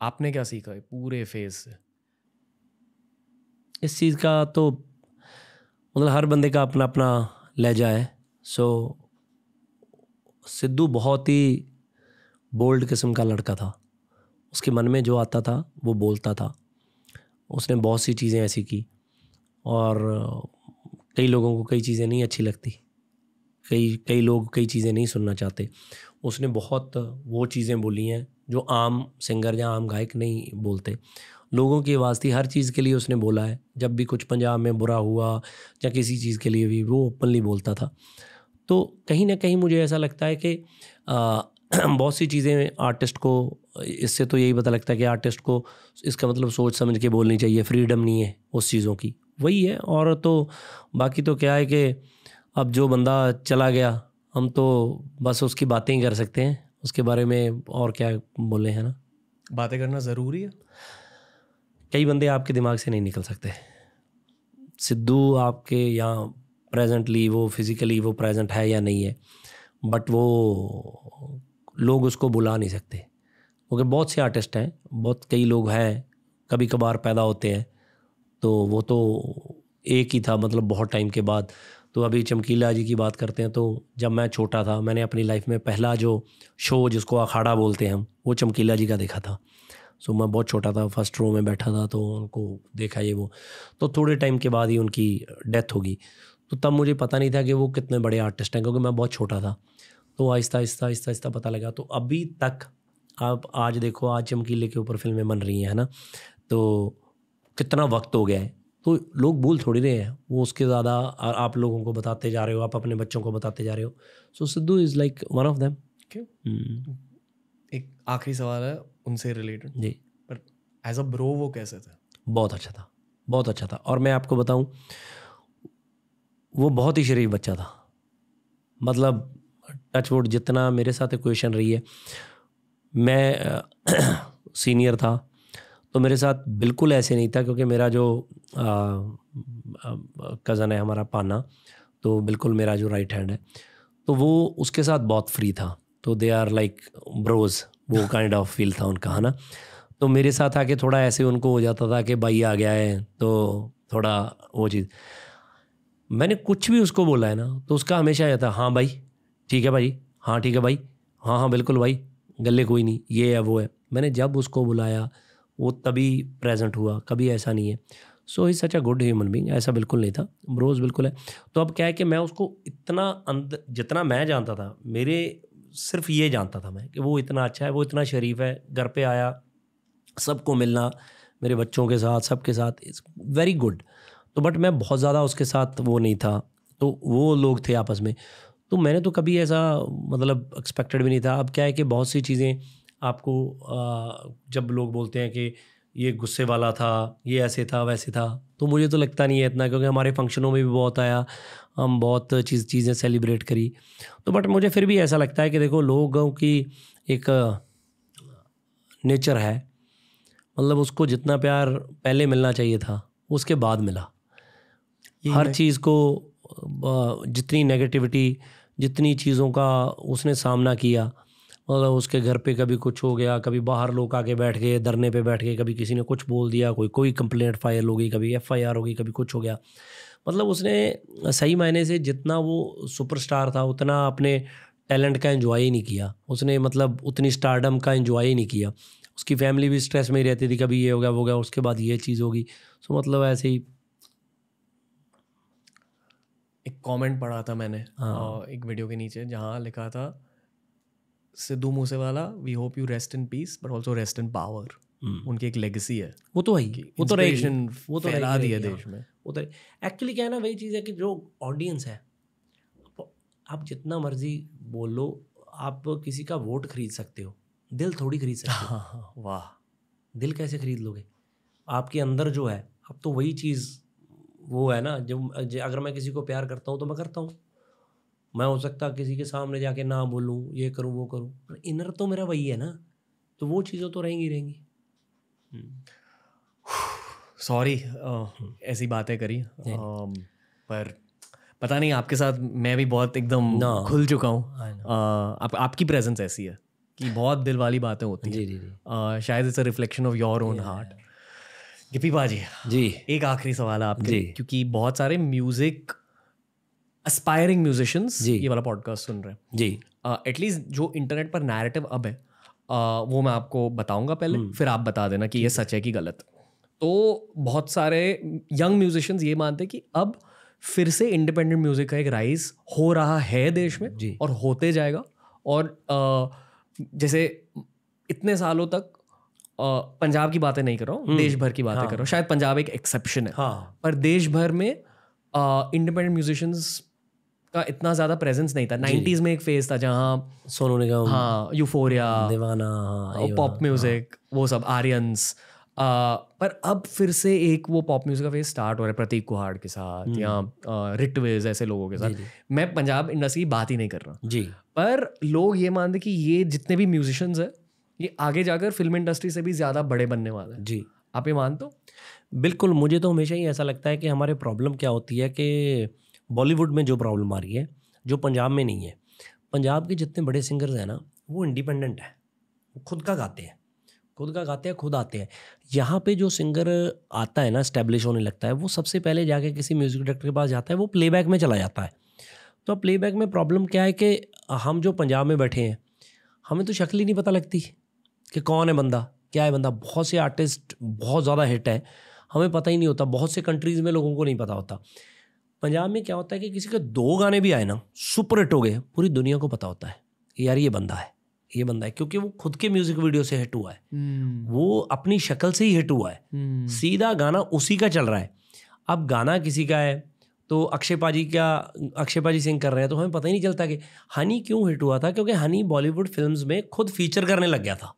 आपने क्या सीखा है पूरे फ़ेज़ से? इस चीज़ का तो मतलब हर बंदे का अपना अपना लहजा है। सो सिद्धू बहुत ही बोल्ड किस्म का लड़का था। उसके मन में जो आता था, वो बोलता था। उसने बहुत सी चीज़ें ऐसी की और कई लोगों को कई चीज़ें नहीं अच्छी लगती। कई कई लोग कई चीज़ें नहीं सुनना चाहते। उसने बहुत वो चीज़ें बोली हैं जो आम सिंगर या आम गायक नहीं बोलते। लोगों की आवाज़ थी, हर चीज़ के लिए उसने बोला है। जब भी कुछ पंजाब में बुरा हुआ या किसी चीज़ के लिए भी, वो ओपनली बोलता था। तो कहीं ना कहीं मुझे ऐसा लगता है कि बहुत सी चीज़ें आर्टिस्ट को इससे तो यही पता लगता है कि आर्टिस्ट को इसका मतलब सोच समझ के बोलनी चाहिए फ्रीडम नहीं है उस चीज़ों की। वही है और तो बाकी तो क्या है कि अब जो बंदा चला गया हम तो बस उसकी बातें ही कर सकते हैं उसके बारे में और क्या बोले हैं ना? बातें करना ज़रूरी है? कई बंदे आपके दिमाग से नहीं निकल सकते। सिद्धू आपके यहाँ प्रेजेंटली वो फिज़िकली वो प्रेजेंट है या नहीं है बट वो लोग उसको बुला नहीं सकते। क्योंकि बहुत से आर्टिस्ट हैं, बहुत कई लोग हैं कभी कभार पैदा होते हैं तो वो तो एक ही था मतलब बहुत टाइम के बाद। तो अभी चमकीला जी की बात करते हैं तो जब मैं छोटा था, मैंने अपनी लाइफ में पहला जो शो जिसको अखाड़ा बोलते हैं हम, वो चमकीला जी का देखा था। सो मैं बहुत छोटा था फ़र्स्ट रो में बैठा था तो उनको देखा ये वो। तो थोड़े टाइम के बाद ही उनकी डेथ होगी। तो तब मुझे पता नहीं था कि वो कितने बड़े आर्टिस्ट हैं क्योंकि मैं बहुत छोटा था। तो आहिस्ता आहिस्ता आहिस्ता आहिस्ता पता लगा। तो अभी तक आप आज देखो आज चमकीले के ऊपर फ़िल्में बन रही हैं है ना? तो कितना वक्त हो गया है? तो लोग भूल थोड़ी रहे हैं। वो उसके ज़्यादा आप लोगों को बताते जा रहे हो आप अपने बच्चों को बताते जा रहे हो। So Sidhu is like one of them एक आखिरी सवाल है उनसे रिलेटेड जी। पर एज अ ब्रो वो कैसे थे? बहुत अच्छा था बहुत अच्छा था। और मैं आपको बताऊँ वो बहुत ही शरीफ बच्चा था। मतलब टचवुड जितना मेरे साथ इक्वेशन रही है। मैं सीनियर था तो मेरे साथ बिल्कुल ऐसे नहीं था क्योंकि मेरा जो कज़न है हमारा पाना तो बिल्कुल मेरा जो राइट हैंड है। तो वो उसके साथ बहुत फ्री था तो दे आर लाइक ब्रोज वो काइंड ऑफ़ फील था उनका, है ना? तो मेरे साथ आके थोड़ा ऐसे उनको हो जाता था कि भाई आ गया है तो थोड़ा वो चीज़। मैंने कुछ भी उसको बोला है ना तो उसका हमेशा आया था हाँ भाई, ठीक है भाई हाँ ठीक है भाई हाँ हाँ बिल्कुल भाई, गले कोई नहीं, ये है, वो है। मैंने जब उसको बुलाया, वो तभी प्रेजेंट हुआ, कभी ऐसा नहीं है। So he such a good human being ऐसा बिल्कुल नहीं था ब्रोज बिल्कुल है। तो अब क्या है कि मैं उसको इतना अंदर जितना मैं जानता था, मेरे सिर्फ़ ये जानता था मैं कि वो इतना अच्छा है, वो इतना शरीफ है, घर पे आया, सबको मिलना, मेरे बच्चों के साथ, सबके साथ इट्स वेरी गुड तो बट मैं बहुत ज़्यादा उसके साथ वो नहीं था। तो वो लोग थे आपस में। तो मैंने तो कभी ऐसा मतलब एक्सपेक्टेड भी नहीं था। अब क्या है कि बहुत सी चीज़ें आपको आ, जब लोग बोलते हैं कि ये गुस्से वाला था ये ऐसे था वैसे था तो मुझे तो लगता नहीं है इतना क्योंकि हमारे फंक्शनों में भी बहुत आया। हम बहुत चीज़ चीज़ें सेलिब्रेट करी। तो बट मुझे फिर भी ऐसा लगता है कि देखो लोगों की एक नेचर है। मतलब उसको जितना प्यार पहले मिलना चाहिए था उसके बाद मिला। हर चीज़ को जितनी नेगेटिविटी जितनी चीज़ों का उसने सामना किया मतलब उसके घर पे कभी कुछ हो गया कभी बाहर लोग आके बैठ गए धरने पे बैठ गए कभी किसी ने कुछ बोल दिया कोई कोई कंप्लेंट फ़ाइल हो गई कभी एफ़ आई आर हो गई कभी कुछ हो गया। मतलब उसने सही मायने से जितना वो सुपरस्टार था उतना अपने टैलेंट का एंजॉय ही नहीं किया। उसने मतलब उतनी स्टारडम का एंजॉय ही नहीं किया। उसकी फैमिली भी स्ट्रेस में ही रहती थी कभी ये हो गया वो गया उसके बाद ये चीज़ होगी। सो मतलब ऐसे ही एक कमेंट पढ़ा था मैंने हाँ। एक वीडियो के नीचे जहाँ लिखा था Sidhu Moosewala we hope you rest in peace but also rest in power. उनकी एक लेगेसी है। वो तो है ही वो तो वो तो फैला रहेगी, दी है देश में। वो तो एक्चुअली क्या है ना वही चीज़ है कि जो ऑडियंस है आप- जितना मर्ज़ी बोल लो आप किसी का वोट खरीद सकते हो। दिल थोड़ी खरीद सकते हो। हाँ हाँ वाह। दिल कैसे खरीद लोगे? आपके अंदर जो है अब तो वही चीज़ वो है ना जो अगर मैं किसी को प्यार करता हूँ तो मैं करता हूँ। मैं हो सकता किसी के सामने जाके ना बोलूँ ये करूँ वो करूँ पर इनर तो मेरा वही है ना तो वो चीज़ें तो रहेंगी रहेंगी। सॉरी ऐसी बातें करी पर पता नहीं आपके साथ मैं भी बहुत एकदम ना। खुल चुका हूँ। आप, आपकी प्रेजेंस ऐसी है कि बहुत दिल वाली बातें होती हैं। शायद it's a reflection of your own heart Gippy बाजी जी। एक आखिरी सवाल है आपके जी। क्योंकि बहुत सारे म्यूज़िक एस्पायरिंग म्यूजिशियंस। ये वाला पॉडकास्ट सुन रहे हैं। जी। एटलीस्ट uh, जो इंटरनेट पर नैरेटिव अब है uh, वो मैं आपको बताऊँगा पहले हम्म। फिर आप बता देना कि ये सच है कि गलत। तो बहुत सारे यंग म्यूजिशियंस ये मानते हैं कि अब फिर से इंडिपेंडेंट म्यूज़िक का एक राइज हो रहा है देश में और होते जाएगा। और अ, जैसे इतने सालों तक पंजाब की बातें नहीं कर रहा हूँ देश भर की बातें कर रहा हूँ। शायद पंजाब एक एक्सेप्शन है। हाँ। पर देश भर में इंडिपेंडेंट म्यूजिशियंस का इतना ज़्यादा प्रेजेंस नहीं था। नाइन्टीज में एक फ़ेज़ था जहाँ सोनू निगम हाँ यूफोरिया दीवाना हाँ पॉप म्यूज़िक वो सब आर्यंस पर अब फिर से एक वो पॉप म्यूज़िक का फ़ेज़ स्टार्ट हो रहा है प्रतीक कुहाड़ के साथ या रिटवेज ऐसे लोगों के साथ। मैं पंजाब इंडस्ट्री की बात ही नहीं कर रहा। जी। पर लोग ये मानते कि ये जितने भी म्यूजिशियंस हैं ये आगे जाकर फ़िल्म इंडस्ट्री से भी ज़्यादा बड़े बनने वाले हैं। जी। आप ये मानते हो? बिल्कुल मुझे तो हमेशा ही ऐसा लगता है कि हमारे प्रॉब्लम क्या होती है कि बॉलीवुड में जो प्रॉब्लम आ रही है जो पंजाब में नहीं है पंजाब के जितने बड़े सिंगर्स हैं ना वो इंडिपेंडेंट है वो खुद का गाते हैं खुद का गाते हैं खुद आते हैं। यहाँ पे जो सिंगर आता है ना स्टैब्लिश होने लगता है वो सबसे पहले जाके किसी म्यूज़िक डायरेक्टर के पास जाता है वो प्लेबैक में चला जाता है। तो अब प्लेबैक में प्रॉब्लम क्या है कि हम जो पंजाब में बैठे हैं हमें तो शक्ल ही नहीं पता लगती। कि कौन है बंदा? क्या है बंदा? बहुत से आर्टिस्ट बहुत ज़्यादा हिट है। हमें पता ही नहीं होता बहुत से कंट्रीज़ में लोगों को नहीं पता होता। पंजाब में क्या होता है कि किसी के दो गाने भी आए ना सुपर हिट हो गए पूरी दुनिया को पता होता है कि यार ये बंदा है ये बंदा है क्योंकि वो खुद के म्यूज़िक वीडियो से हिट हुआ है। वो अपनी शक्ल से ही हिट हुआ है। सीधा गाना उसी का चल रहा है। अब गाना किसी का है तो अक्षय पाजी क्या अक्षय पाजी सिंह कर रहे हैं तो हमें पता ही नहीं चलता कि हनी क्यों हिट हुआ था क्योंकि हनी बॉलीवुड फिल्म्स में खुद फीचर करने लग गया था।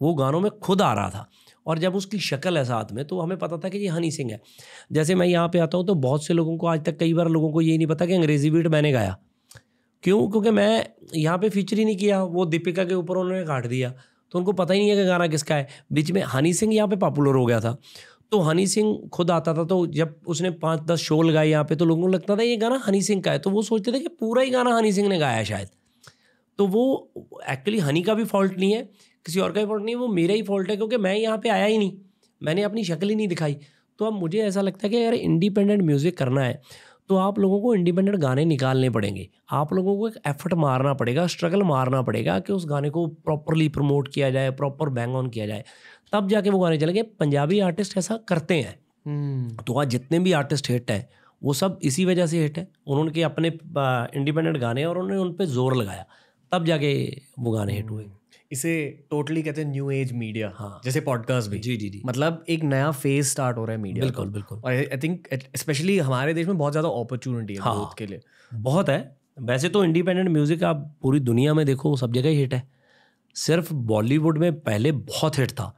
वो गानों में खुद आ रहा था। और जब उसकी शक्ल है साथ में तो हमें पता था कि ये हनी सिंह है। जैसे मैं यहाँ पे आता हूँ तो बहुत से लोगों को आज तक कई बार लोगों को ये नहीं पता कि अंग्रेज़ी बीट मैंने गाया। क्यों? क्योंकि मैं यहाँ पे फीचर ही नहीं किया। वो दीपिका के ऊपर उन्होंने काट दिया। तो उनको पता ही नहीं है कि गाना किसका है। बीच में हनी सिंह यहाँ पे पॉपुलर हो गया था। तो हनी सिंह खुद आता था तो जब उसने पाँच दस शो लगाए यहाँ पे तो लोगों को लगता था ये गाना हनी सिंह का है। तो वो सोचते थे कि पूरा ही गाना हनी सिंह ने गाया है शायद। तो वो एक्चुअली हनी का भी फॉल्ट नहीं है। किसी और का भी फॉल्ट नहीं है वो मेरा ही फॉल्ट है क्योंकि मैं यहाँ पे आया ही नहीं। मैंने अपनी शक्ल ही नहीं दिखाई। तो अब मुझे ऐसा लगता है कि अगर इंडिपेंडेंट म्यूज़िक करना है तो आप लोगों को इंडिपेंडेंट गाने निकालने पड़ेंगे। आप लोगों को एक एफर्ट मारना पड़ेगा स्ट्रगल मारना पड़ेगा कि उस गाने को प्रॉपरली प्रमोट किया जाए प्रॉपर बैंग ऑन किया जाए। तब जाके वो गाने चलेंगे पंजाबी आर्टिस्ट ऐसा करते हैं। तो आज जितने भी आर्टिस्ट हिट हैं वो सब इसी वजह से हिट है। उन्होंने अपने इंडिपेंडेंट गाने और उन्होंने उन पर ज़ोर लगाया। तब जाके वो गाने हिट हुए। इसे टोटली कहते हैं न्यू एज मीडिया हाँ। जैसे पॉडकास्ट भी। जी जी जी। मतलब एक नया फ़ेज़ स्टार्ट हो रहा है मीडिया बिल्कुल बिल्कुल। और आई थिंक स्पेशली हमारे देश में बहुत ज़्यादा अपॉर्चुनिटी है हाँ। के लिए। बहुत है। वैसे तो इंडिपेंडेंट म्यूज़िक आप पूरी दुनिया में देखो सब जगह ही हिट है। सिर्फ़ बॉलीवुड में पहले बहुत हिट था।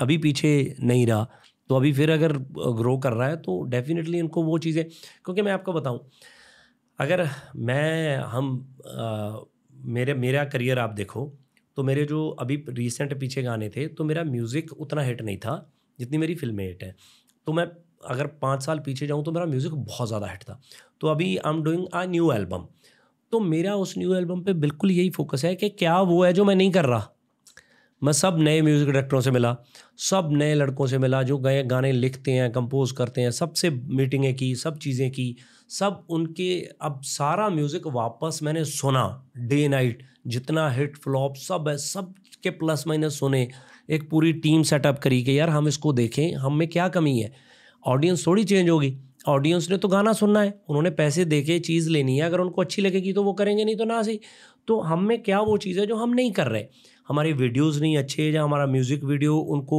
अभी पीछे नहीं रहा। तो अभी फिर अगर ग्रो कर रहा है तो डेफिनेटली इनको वो चीज़ें क्योंकि मैं आपको बताऊँ अगर मैं हम आ, मेरे मेरा करियर आप देखो तो मेरे जो अभी रिसेंट पीछे गाने थे तो मेरा म्यूज़िक उतना हिट नहीं था, जितनी मेरी फ़िल्में हिट है। तो मैं अगर पाँच साल पीछे जाऊँ तो मेरा म्यूज़िक बहुत ज़्यादा हिट था। तो अभी I am doing a new album तो मेरा उस न्यू एल्बम पे बिल्कुल यही फोकस है कि क्या वो है जो मैं नहीं कर रहा। मैं सब नए म्यूज़िक डायरेक्टरों से मिला, सब नए लड़कों से मिला, जो गए, गाने लिखते हैं कंपोज करते हैं, सबसे मीटिंगें की, सब चीज़ें की। सब उनके, अब सारा म्यूज़िक वापस मैंने सुना डे नाइट जितना हिट फ्लॉप सब है सब के प्लस माइनस सुने, एक पूरी टीम सेटअप करी कि यार हम इसको देखें, हम में क्या कमी है? ऑडियंस थोड़ी चेंज होगी। ऑडियंस ने तो गाना सुनना है, उन्होंने पैसे दे के चीज़ लेनी है, अगर उनको अच्छी लगेगी तो वो करेंगे, नहीं तो ना सही। तो हम में क्या वो चीज़ है जो हम नहीं कर रहे? हमारे वीडियोज़ नहीं अच्छे या हमारा म्यूज़िक वीडियो उनको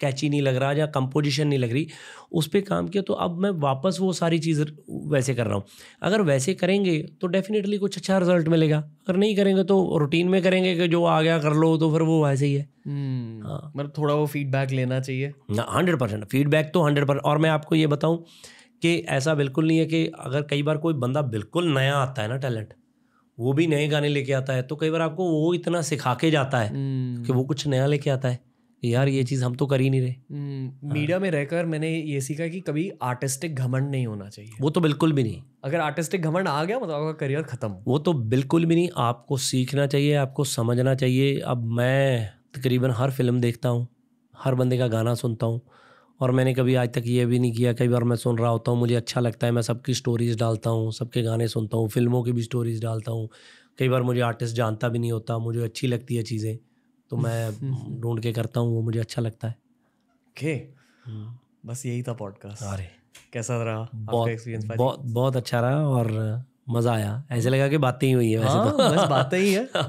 कैची नहीं लग रहा या कंपोजिशन नहीं लग रही उस पर काम किया तो अब मैं वापस वो सारी चीज़ वैसे कर रहा हूँ। अगर वैसे करेंगे तो डेफिनेटली कुछ अच्छा रिज़ल्ट मिलेगा। अगर नहीं करेंगे तो रूटीन में करेंगे कि जो आ गया कर लो तो फिर वो वैसे ही है। हाँ। मतलब थोड़ा वो फीडबैक लेना चाहिए। हंड्रेड परसेंट फीडबैक तो हंड्रेड परसेंट और मैं आपको ये बताऊँ कि ऐसा बिल्कुल नहीं है कि अगर कई बार कोई बंदा बिल्कुल नया आता है ना टैलेंट वो भी नए गाने लेके आता है तो कई बार आपको वो इतना सिखा के जाता है कि वो कुछ नया लेके आता है। यार ये चीज़ हम तो कर ही नहीं रहे। मीडिया में रहकर मैंने ये सीखा कि कभी आर्टिस्टिक घमंड नहीं होना चाहिए। वो तो बिल्कुल भी नहीं। अगर आर्टिस्टिक घमंड आ गया मतलब आपका करियर खत्म वो तो बिल्कुल भी नहीं। आपको सीखना चाहिए आपको समझना चाहिए। अब मैं तकरीबन हर फ़िल्म देखता हूँ हर बंदे का गाना सुनता हूँ। और मैंने कभी आज तक ये भी नहीं किया कई बार मैं सुन रहा होता हूँ मुझे अच्छा लगता है मैं सबकी स्टोरीज़ डालता हूँ सबके गाने सुनता हूँ फ़िल्मों की भी स्टोरीज़ डालता हूँ। कई बार मुझे आर्टिस्ट जानता भी नहीं होता मुझे अच्छी लगती है चीज़ें। तो मैं ढूंढ के करता हूँ वो मुझे अच्छा लगता है। ओके। हम्म। बस यही था पॉडकास्ट अरे। कैसा रहा बहुत एक्सपीरियंस बहुत बहुत अच्छा रहा और मज़ा आया। ऐसे लगा कि बातें ही हुई है वैसे हाँ, तो बस बातें ही है। आ,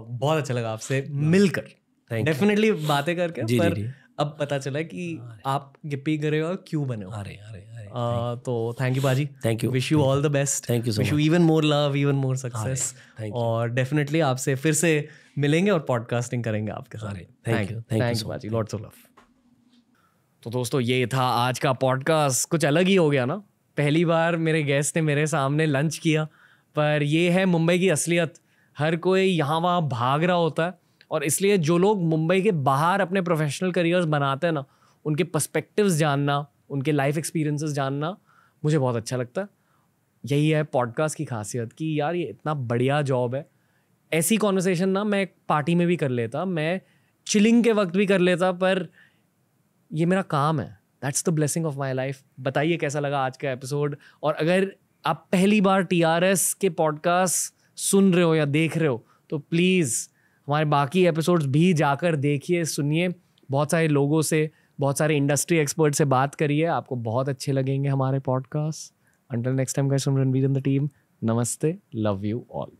बहुत अच्छा लगा आपसे मिलकर। डेफिनेटली बातें करके जी, पर जी, जी. अब पता चला कि आप गिप्पी करे और क्यों बने हो। अरे अरे तो थैंक यू बाजी। Thank you wish you all the best thank you wish you even more love even more success और डेफिनेटली आपसे फिर से मिलेंगे और पॉडकास्टिंग करेंगे आपके साथ। थैंक यू थैंक यू बाजी। लॉट्स ऑफ़ लव तो दोस्तों ये था आज का पॉडकास्ट कुछ अलग ही हो गया ना। पहली बार मेरे गेस्ट ने मेरे सामने लंच किया। पर ये है मुंबई की असलियत। हर कोई यहाँ वहाँ भाग रहा होता है। और इसलिए जो लोग मुंबई के बाहर अपने प्रोफेशनल करियर्स बनाते हैं ना, उनके पर्सपेक्टिव्स जानना, उनके लाइफ एक्सपीरियंसेस जानना, मुझे बहुत अच्छा लगता है। यही है पॉडकास्ट की खासियत कि यार ये इतना बढ़िया जॉब है। ऐसी कॉन्वर्सेशन ना मैं पार्टी में भी कर लेता, मैं चिलिंग के वक्त भी कर लेता, पर ये मेरा काम है। That's the blessing of my life बताइए कैसा लगा आज का एपिसोड और अगर आप पहली बार टीआरएस के पॉडकास्ट सुन रहे हो या देख रहे हो तो प्लीज़ हमारे बाकी एपिसोड्स भी जाकर देखिए, सुनिए। बहुत सारे लोगों से, बहुत सारे इंडस्ट्री एक्सपर्ट से बात करिए। आपको बहुत अच्छे लगेंगे हमारे podcast until next time guys soon Ranveer in the team नमस्ते लव यू ऑल